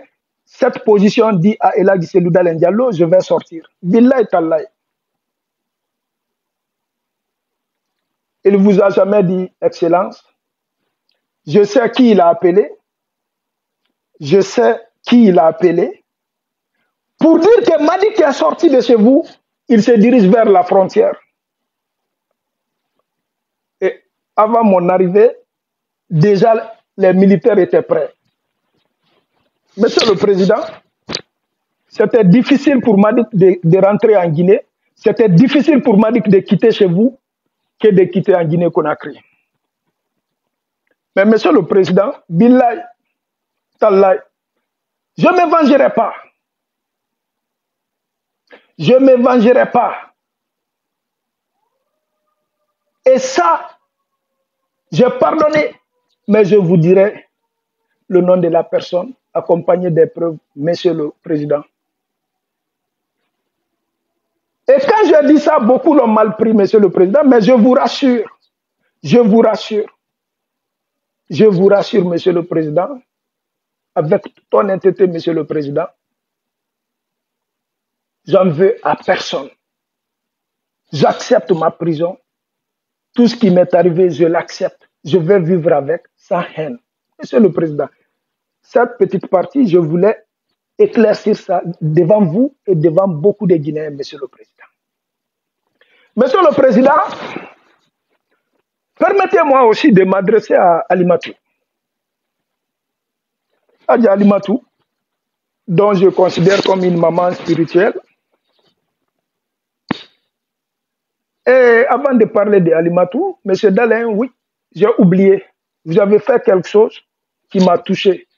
Cette position dit à Elagi Selouda Diallo, je vais sortir. Billah. Il vous a jamais dit, Excellence. Je sais qui il a appelé. Je sais qui il a appelé. Pour dire que Madik est sorti de chez vous, il se dirige vers la frontière. Et avant mon arrivée, déjà les militaires étaient prêts. Monsieur le Président, c'était difficile pour Madik de, rentrer en Guinée. C'était difficile pour Madik de quitter chez vous que de quitter en Guinée-Conakry. Mais Monsieur le Président, Billahi, Tallahi, je ne me vengerai pas. Je ne me vengerai pas. Et ça, j'ai pardonné, mais je vous dirai le nom de la personne accompagné des preuves, Monsieur le Président. Et quand je dis ça, beaucoup l'ont mal pris, Monsieur le Président, mais je vous rassure, je vous rassure, je vous rassure, Monsieur le Président, avec toute honnêteté, Monsieur le Président, J'en veux à personne. J'accepte ma prison. Tout ce qui m'est arrivé, je l'accepte. Je vais vivre avec sans haine. Monsieur le Président, cette petite partie, je voulais éclaircir ça devant vous et devant beaucoup de Guinéens, Monsieur le Président. Monsieur le Président, permettez-moi aussi de m'adresser à Alimatou. Adja Alimatou, dont je considère comme une maman spirituelle, Et avant de parler de Alimatou, M. Dalin, oui, j'ai oublié. Vous avez fait quelque chose qui m'a touché.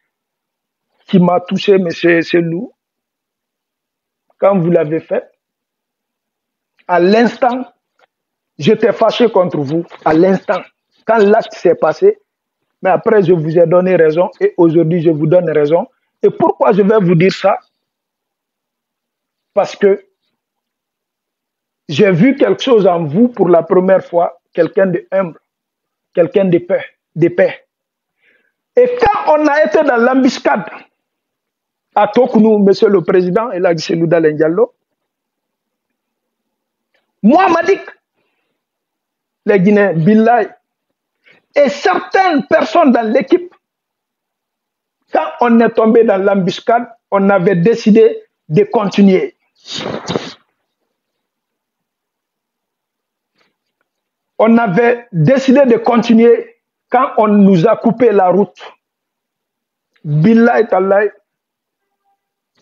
Qui m'a touché, M. Selou. Quand vous l'avez fait, à l'instant, j'étais fâché contre vous. À l'instant. Quand l'acte s'est passé, mais après, je vous ai donné raison et aujourd'hui, je vous donne raison. Et pourquoi je vais vous dire ça? Parce que j'ai vu quelque chose en vous pour la première fois, quelqu'un de humble, quelqu'un de paix, de paix. Et quand on a été dans l'embuscade à Tokounou, monsieur le président, et là, c'est Diallo, moi, Madik, les Guinéens, Billaï, et certaines personnes dans l'équipe, quand on est tombé dans l'embuscade, on avait décidé de continuer. on avait décidé de continuer quand on nous a coupé la route. Billah et Allah,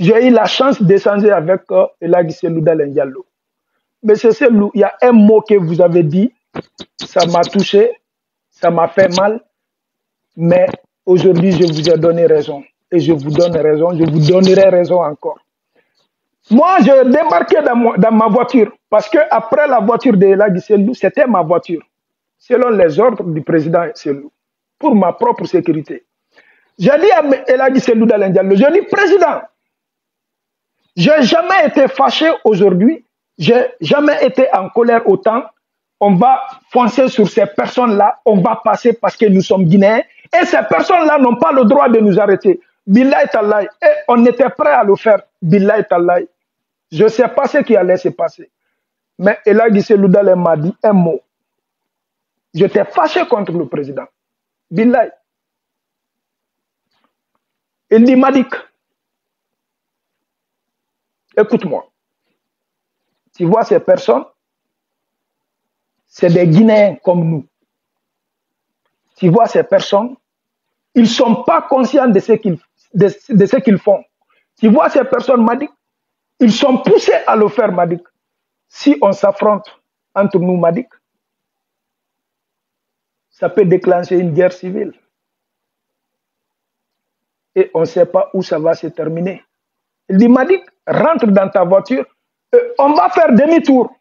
j'ai eu la chance d'échanger avec euh, Elagi. Mais c'est il y a un mot que vous avez dit, ça m'a touché, ça m'a fait mal, mais aujourd'hui je vous ai donné raison. Et je vous donne raison, je vous donnerai raison encore. Moi, j'ai débarqué dans, ma voiture parce que après la voiture de Elagi Selou, c'était ma voiture, selon les ordres du président Selou, pour ma propre sécurité. J'ai dit à Elagi Selou Diallo, je dis, président, j'ai jamais été fâché aujourd'hui, j'ai jamais été en colère autant on va foncer sur ces personnes-là, on va passer parce que nous sommes Guinéens, et ces personnes-là n'ont pas le droit de nous arrêter. Billah et et on était prêt à le faire, Billah et Je ne sais pas ce qui allait se passer. Mais Ella Loudale m'a dit un mot. J'étais fâché contre le président. Billah. Il dit Madik, écoute-moi. Tu vois ces personnes, c'est des Guinéens comme nous. Tu vois ces personnes, ils ne sont pas conscients de ce qu'ils de, ce qu'ils font. Tu vois ces personnes, Madik, ils sont poussés à le faire, Madik. Si on s'affronte entre nous, Madik, ça peut déclencher une guerre civile. Et on ne sait pas où ça va se terminer. Il dit, Madik, rentre dans ta voiture, on va faire demi-tour.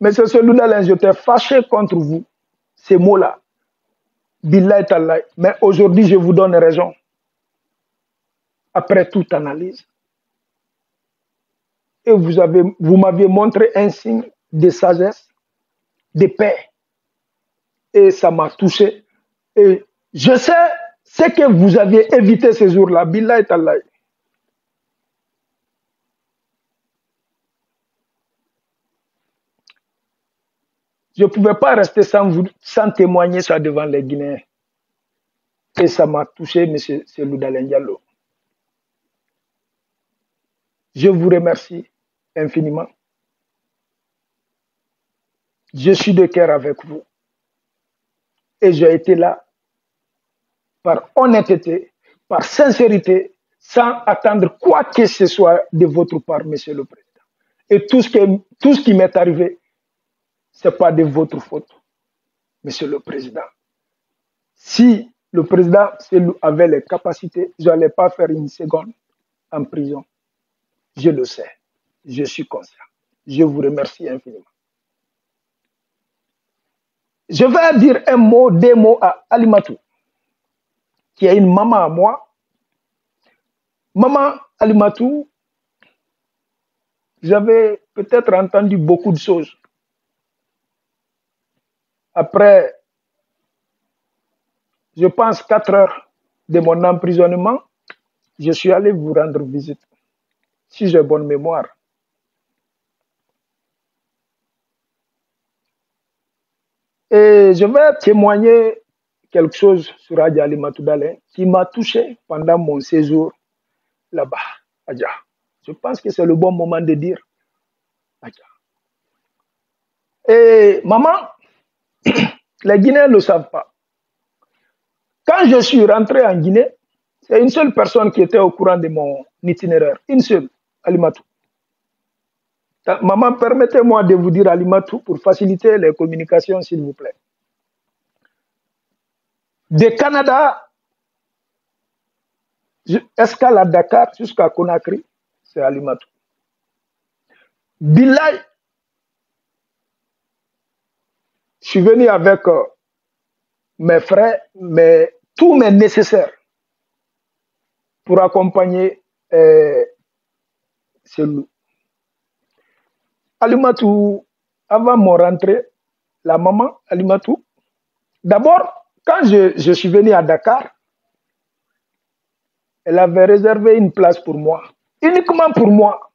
Mais c'est celui-là, j'étais fâché contre vous, ces mots-là. Billah et Allah. Mais aujourd'hui, je vous donne raison. Après toute analyse. Et vous, vous m'aviez montré un signe de sagesse, de paix. Et ça m'a touché. Et je sais ce que vous aviez évité ces jours-là. Billah et Allah. Je ne pouvais pas rester sans, vous, sans témoigner ça devant les Guinéens. Et ça m'a touché, M. Diallo. Je vous remercie infiniment. Je suis de cœur avec vous. Et j'ai été là par honnêteté, par sincérité, sans attendre quoi que ce soit de votre part, Monsieur le Président. Et tout ce qui m'est arrivé, ce n'est pas de votre faute, Monsieur le Président. Si le président avait les capacités, je n'allais pas faire une seconde en prison. Je le sais. Je suis conscient. Je vous remercie infiniment. Je vais dire un mot, des mots à Alimatou, qui est une maman à moi. Maman Alimatou, j'avais peut-être entendu beaucoup de choses après, je pense, quatre heures de mon emprisonnement, je suis allé vous rendre visite, si j'ai bonne mémoire. Et je vais témoigner quelque chose sur Adja Ali qui m'a touché pendant mon séjour là-bas, Adja. Je pense que c'est le bon moment de dire Adja. Et maman, les Guinéens ne le savent pas. Quand je suis rentré en Guinée, c'est une seule personne qui était au courant de mon itinéraire. Une seule, Alimatou. Maman, permettez-moi de vous dire Alimatou pour faciliter les communications, s'il vous plaît. De Canada, escale à Dakar jusqu'à Conakry, c'est Alimatou. Bilay, Je suis venu avec euh, mes frères, mais tous mes nécessaires pour accompagner euh, celui. Alimatou, avant mon rentrée, la maman Alimatou, d'abord, quand je, je suis venu à Dakar, elle avait réservé une place pour moi, uniquement pour moi.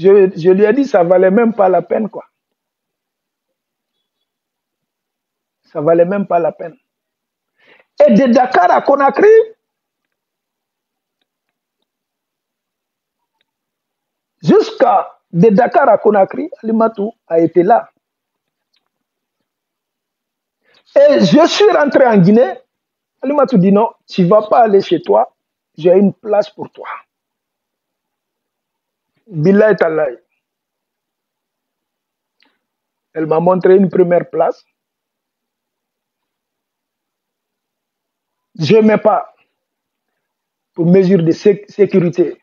Je, lui ai dit, ça valait même pas la peine, quoi. Ça valait même pas la peine. Et de Dakar à Conakry, jusqu'à de Dakar à Conakry, Alimatou a été là. Et je suis rentré en Guinée. Alimatou dit non, tu ne vas pas aller chez toi, j'ai une place pour toi. Billah et Elle m'a montré une première place. Je ne mets pas pour mesure de sécurité.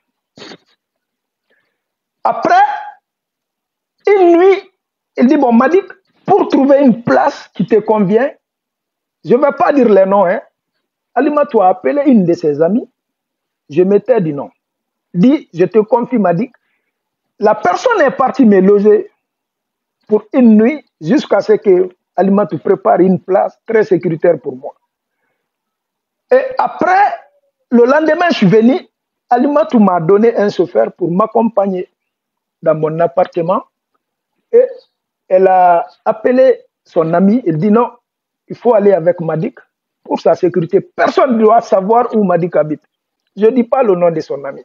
Après, une nuit, il dit, bon, Madik, pour trouver une place qui te convient, je ne vais pas dire les noms, hein. Alima, tu as appelé une de ses amies. Je m'étais dit non. Dit, je te confie, Madik, La personne est partie me loger pour une nuit jusqu'à ce que prépare une place très sécuritaire pour moi. Et après, le lendemain, je suis venu, Alimatou m'a donné un chauffeur pour m'accompagner dans mon appartement. Et elle a appelé son ami, il dit non, il faut aller avec Madik pour sa sécurité. Personne ne doit savoir où Madik habite. Je ne dis pas le nom de son ami.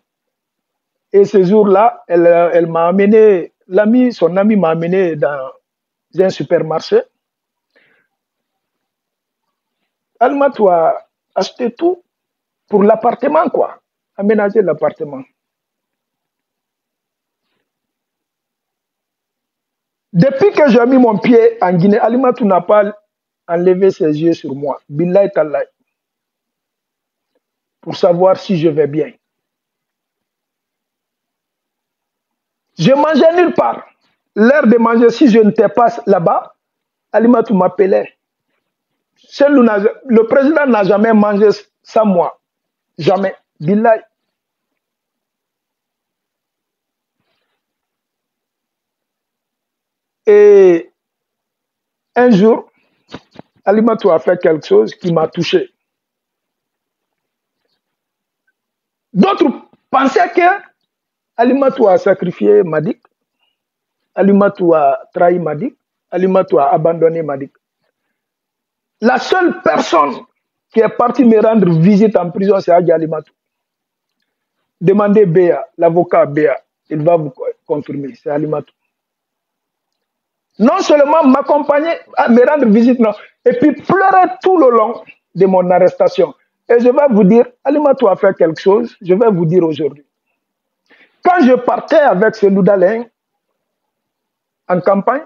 Et ce jour-là, elle, elle m'a amené, son ami m'a amené dans un supermarché. Alimatou a acheté tout pour l'appartement, quoi. Aménager l'appartement. Depuis que j'ai mis mon pied en Guinée, Alimatou n'a pas enlevé ses yeux sur moi. Billah Allah. Pour savoir si je vais bien. Je mangeais nulle part. L'heure de manger, si je n'étais pas là-bas, Alimatou m'appelait. Le président n'a jamais mangé sans moi. Jamais. Billah. Et un jour, Alimatou a fait quelque chose qui m'a touché. D'autres pensaient que Alimatou a sacrifié Madik, Alimatou a trahi Madik, Alimatou a abandonné Madik. La seule personne qui est partie me rendre visite en prison, c'est Adi Alimatou. Demandez Béa, l'avocat Béa, il va vous confirmer, c'est Alimatou non seulement m'accompagner, me rendre visite, non, et puis pleurer tout le long de mon arrestation. Et je vais vous dire, Alimatou a fait quelque chose, je vais vous dire aujourd'hui. Quand je partais avec ce Loudalin en campagne,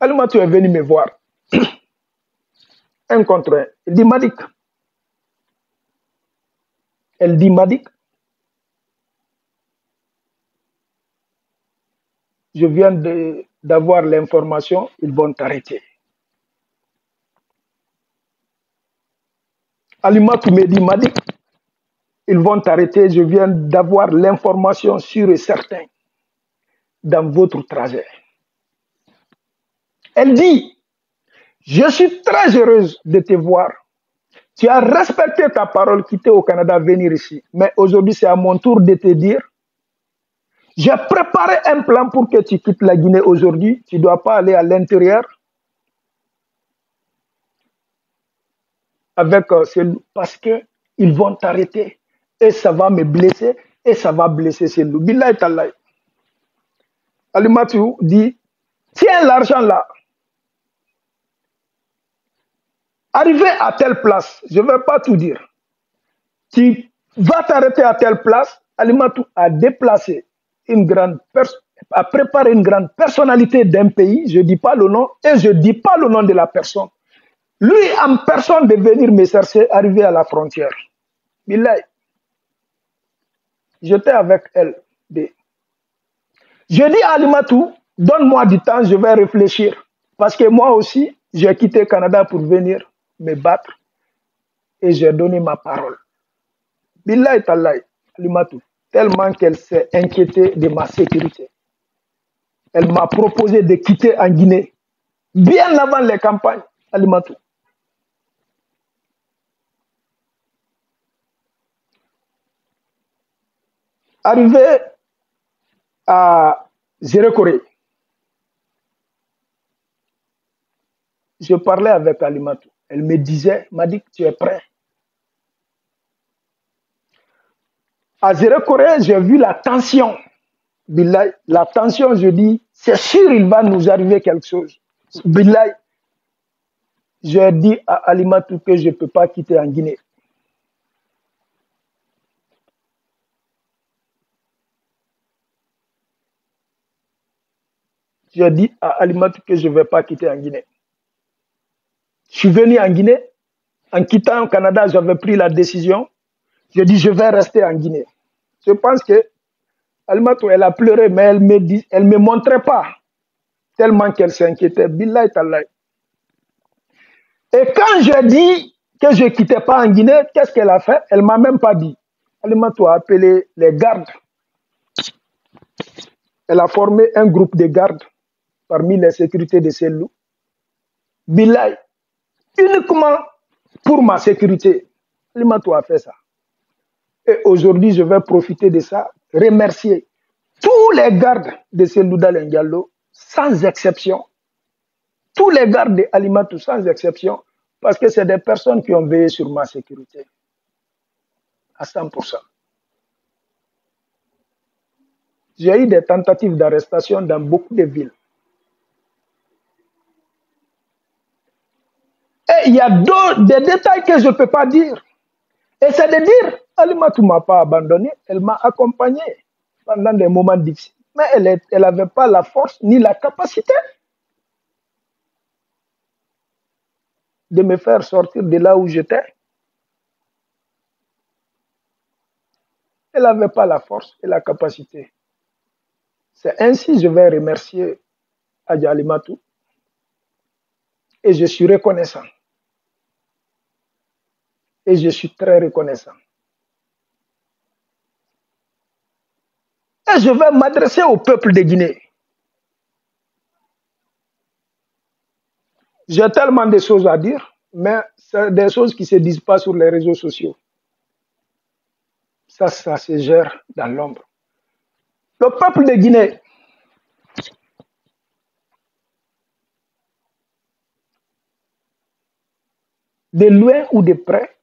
Alimatou est venu me voir. un contre un. Il dit Madik. Elle dit Madik. je viens d'avoir l'information, ils vont t'arrêter. Alimatou me dit, m'a dit, ils vont t'arrêter, je viens d'avoir l'information sûre et certaine dans votre trajet. Elle dit, je suis très heureuse de te voir. Tu as respecté ta parole, quitter au Canada, venir ici. Mais aujourd'hui, c'est à mon tour de te dire, j'ai préparé un plan pour que tu quittes la Guinée aujourd'hui. Tu ne dois pas aller à l'intérieur. Avec euh, parce qu'ils vont t'arrêter et ça va me blesser et ça va blesser celui Billah et Alimatou dit Tiens l'argent là. Arrivé à telle place, je ne vais pas tout dire. Tu vas t'arrêter à telle place. Alimatou a déplacé une grande à préparer une grande personnalité d'un pays, je ne dis pas le nom, et je ne dis pas le nom de la personne. Lui, en personne, de venir me chercher, arriver à la frontière. Bilay. J'étais avec elle. Je dis à Alimatou, donne-moi du temps, je vais réfléchir. Parce que moi aussi, j'ai quitté Canada pour venir me battre. Et j'ai donné ma parole. Bilay talay, Alimatou tellement qu'elle s'est inquiétée de ma sécurité. Elle m'a proposé de quitter en Guinée, bien avant les campagnes alimentaires. Arrivé à Zérekoré, je parlais avec Alimatou. Elle me disait, m'a dit, tu es prêt À Zéro Corée, j'ai vu la tension. La tension, je dis, c'est sûr, il va nous arriver quelque chose. Bilay, j'ai dit à Alimatou que je ne peux pas quitter en Guinée. J'ai dit à Alimatou que je ne vais pas quitter en Guinée. Je suis venu en Guinée. En quittant le Canada, j'avais pris la décision je dis, je vais rester en Guinée. Je pense que Almato, elle a pleuré, mais elle me dit, elle me montrait pas tellement qu'elle s'inquiétait. Billah et quand je dis que je ne quittais pas en Guinée, qu'est-ce qu'elle a fait? Elle m'a même pas dit. Alimatou a appelé les gardes. Elle a formé un groupe de gardes parmi les sécurités de Selou. Bilay, uniquement pour ma sécurité. Alimatou a fait ça. Et aujourd'hui, je vais profiter de ça, remercier tous les gardes de Selou Dalengiallo, sans exception. Tous les gardes de Alimatou, sans exception, parce que c'est des personnes qui ont veillé sur ma sécurité à 100%. J'ai eu des tentatives d'arrestation dans beaucoup de villes. Et il y a des détails que je ne peux pas dire. Et c'est de dire, Alimatou ne m'a pas abandonné, elle m'a accompagné pendant des moments difficiles. Mais elle n'avait pas la force ni la capacité de me faire sortir de là où j'étais. Elle n'avait pas la force et la capacité. C'est ainsi que je vais remercier Adja Alimatou et je suis reconnaissant. Et je suis très reconnaissant. Et je vais m'adresser au peuple de Guinée. J'ai tellement de choses à dire, mais c'est des choses qui ne se disent pas sur les réseaux sociaux. Ça, ça se gère dans l'ombre. Le peuple de Guinée, de loin ou de près,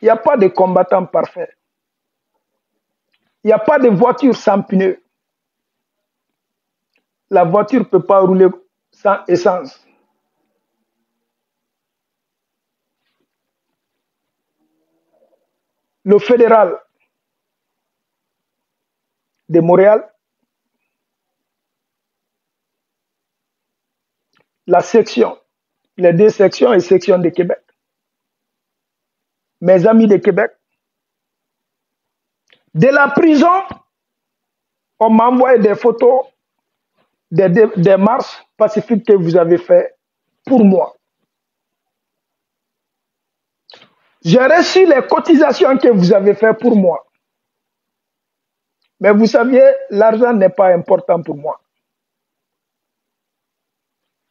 il n'y a pas de combattant parfait. Il n'y a pas de voiture sans pneus. La voiture ne peut pas rouler sans essence. Le fédéral de Montréal, la section, les deux sections et section de Québec. Mes amis de Québec, de la prison, on m'a envoyé des photos des, des, marches pacifiques que vous avez fait pour moi. J'ai reçu les cotisations que vous avez fait pour moi. Mais vous saviez, l'argent n'est pas important pour moi.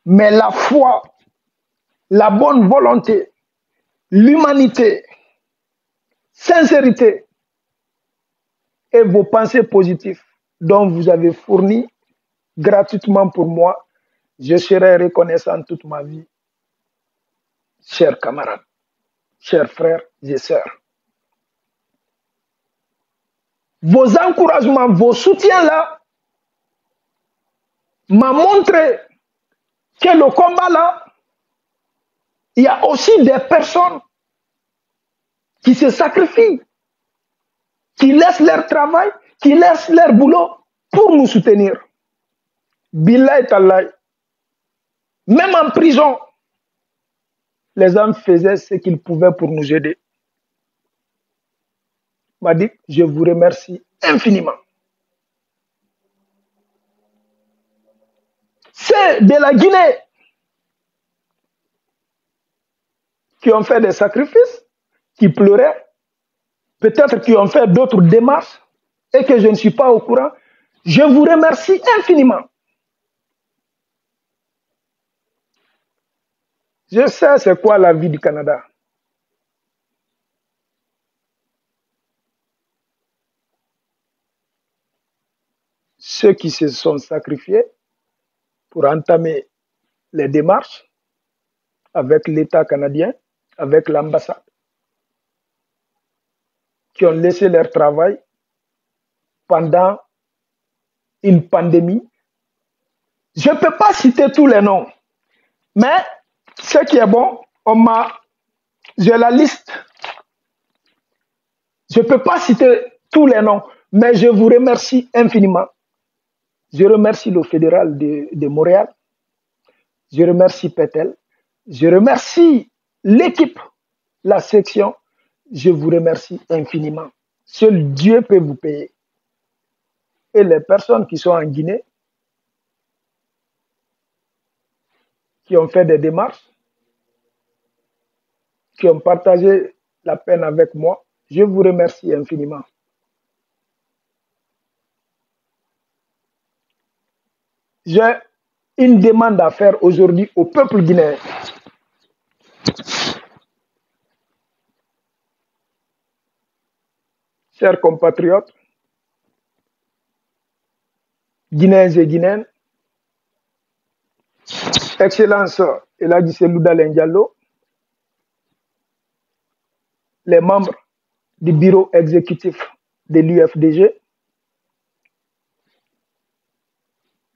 Mais la foi, la bonne volonté, l'humanité, sincérité et vos pensées positives dont vous avez fourni gratuitement pour moi, je serai reconnaissant toute ma vie. Chers camarades, chers frères et sœurs. Vos encouragements, vos soutiens-là m'ont montré que le combat-là, il y a aussi des personnes qui se sacrifient, qui laissent leur travail, qui laissent leur boulot pour nous soutenir. Billah et Allah. Même en prison, les hommes faisaient ce qu'ils pouvaient pour nous aider. M'a dit, je vous remercie infiniment. C'est de la Guinée qui ont fait des sacrifices, qui pleuraient, peut-être qui ont fait d'autres démarches et que je ne suis pas au courant. Je vous remercie infiniment. Je sais c'est quoi la vie du Canada. Ceux qui se sont sacrifiés pour entamer les démarches avec l'État canadien, avec l'ambassade, qui ont laissé leur travail pendant une pandémie. Je ne peux pas citer tous les noms, mais ce qui est bon, on m'a, j'ai la liste. Je ne peux pas citer tous les noms, mais je vous remercie infiniment. Je remercie le fédéral de, de Montréal. Je remercie Petel. Je remercie l'équipe, la section. Je vous remercie infiniment. Seul Dieu peut vous payer. Et les personnes qui sont en Guinée, qui ont fait des démarches, qui ont partagé la peine avec moi. Je vous remercie infiniment. J'ai une demande à faire aujourd'hui au peuple guinéen. Chers compatriotes, Guinéens et Guinéennes, Excellence Loudalen Diallo, les membres du bureau exécutif de l'UFDG,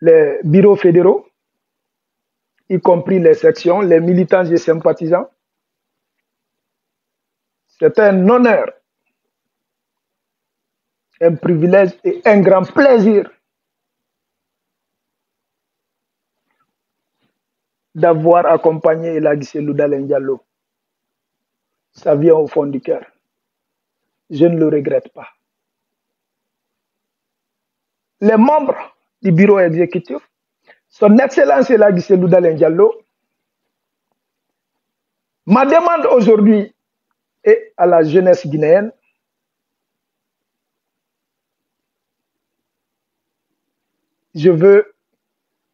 les bureaux fédéraux, y compris les sections, les militants et sympathisants. C'est un honneur, un privilège et un grand plaisir d'avoir accompagné Elagissé Loudalen. Ça vient au fond du cœur. Je ne le regrette pas. Les membres du bureau exécutif, son Excellence Elagissé Loudalen ma demande aujourd'hui est à la jeunesse guinéenne je veux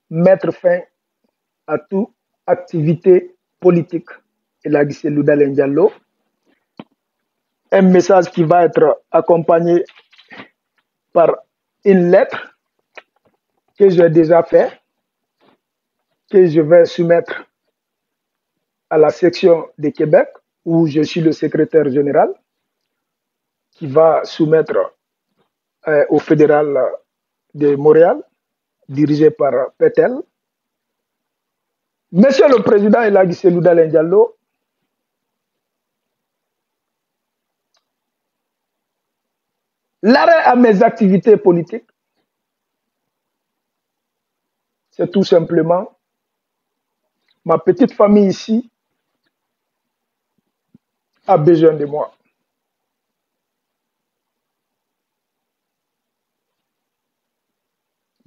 mettre fin à toute activité politique. Et là, c'est Loudalen Diallo. Un message qui va être accompagné par une lettre que j'ai déjà fait, que je vais soumettre à la section de Québec, où je suis le secrétaire général, qui va soumettre euh, au fédéral de Montréal, dirigé par Petel, Monsieur le Président Elagi Selouda Diallo, l'arrêt à mes activités politiques, c'est tout simplement ma petite famille ici a besoin de moi.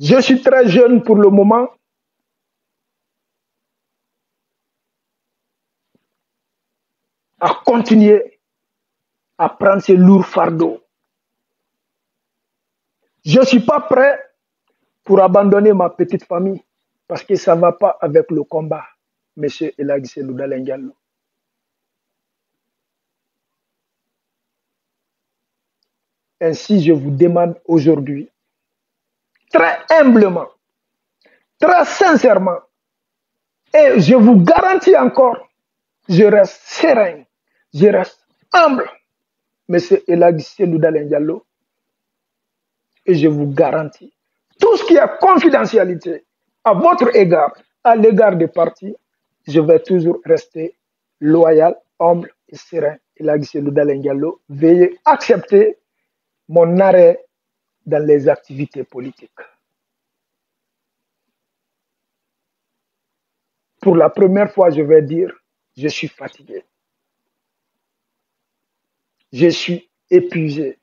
Je suis très jeune pour le moment. à continuer à prendre ces lourds fardeaux. Je ne suis pas prêt pour abandonner ma petite famille parce que ça ne va pas avec le combat, M. Elagise Loudalengalo. Ainsi, je vous demande aujourd'hui, très humblement, très sincèrement, et je vous garantis encore, je reste serein je reste humble, M. Elagissé Loudalen et je vous garantis, tout ce qui est confidentialité à votre égard, à l'égard des partis, je vais toujours rester loyal, humble et serein. Elagissé Loudalen veuillez accepter mon arrêt dans les activités politiques. Pour la première fois, je vais dire, je suis fatigué. Je suis épuisé.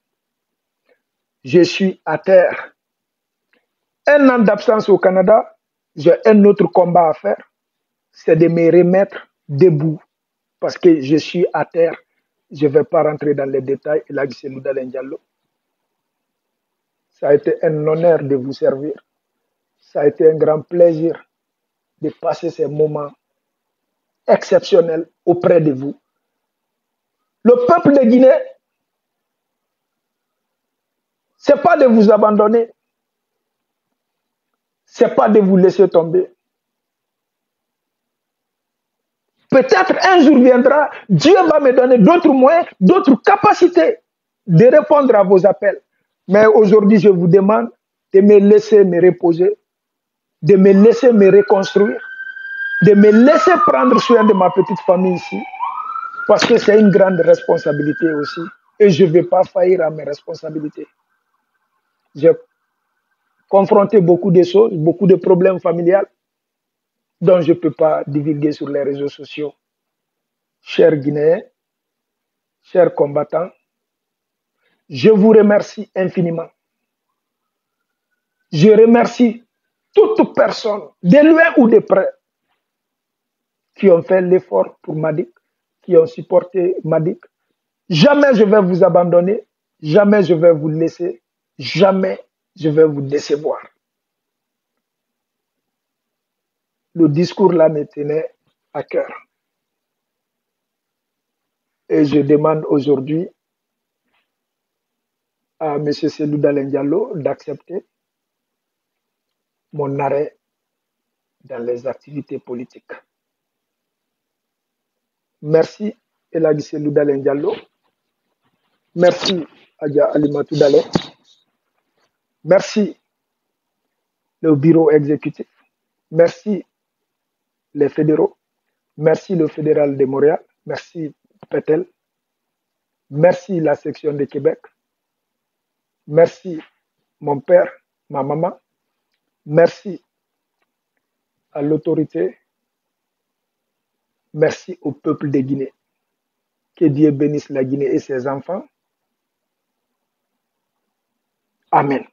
Je suis à terre. Un an d'absence au Canada, j'ai un autre combat à faire, c'est de me remettre debout parce que je suis à terre. Je ne vais pas rentrer dans les détails. Là, c'est Diallo. Ça a été un honneur de vous servir. Ça a été un grand plaisir de passer ces moments exceptionnels auprès de vous. Le peuple de Guinée, ce n'est pas de vous abandonner. Ce n'est pas de vous laisser tomber. Peut-être un jour viendra, Dieu va me donner d'autres moyens, d'autres capacités de répondre à vos appels. Mais aujourd'hui, je vous demande de me laisser me reposer, de me laisser me reconstruire, de me laisser prendre soin de ma petite famille ici. Parce que c'est une grande responsabilité aussi. Et je ne vais pas faillir à mes responsabilités. J'ai confronté beaucoup de choses, beaucoup de problèmes familiales dont je ne peux pas divulguer sur les réseaux sociaux. Chers Guinéens, chers combattants, je vous remercie infiniment. Je remercie toute personne, de loin ou de près, qui ont fait l'effort pour Madik qui ont supporté Madik, Jamais je vais vous abandonner. Jamais je vais vous laisser. Jamais je vais vous décevoir. Le discours là me tenait à cœur. Et je demande aujourd'hui à M. Selou Diallo d'accepter mon arrêt dans les activités politiques. Merci Elagi Selou Diallo. Merci Adja Alimatou Dale. Merci le bureau exécutif. Merci les fédéraux. Merci le fédéral de Montréal. Merci Petel. Merci la section de Québec. Merci mon père, ma maman. Merci à l'autorité. Merci au peuple de Guinée. Que Dieu bénisse la Guinée et ses enfants. Amen.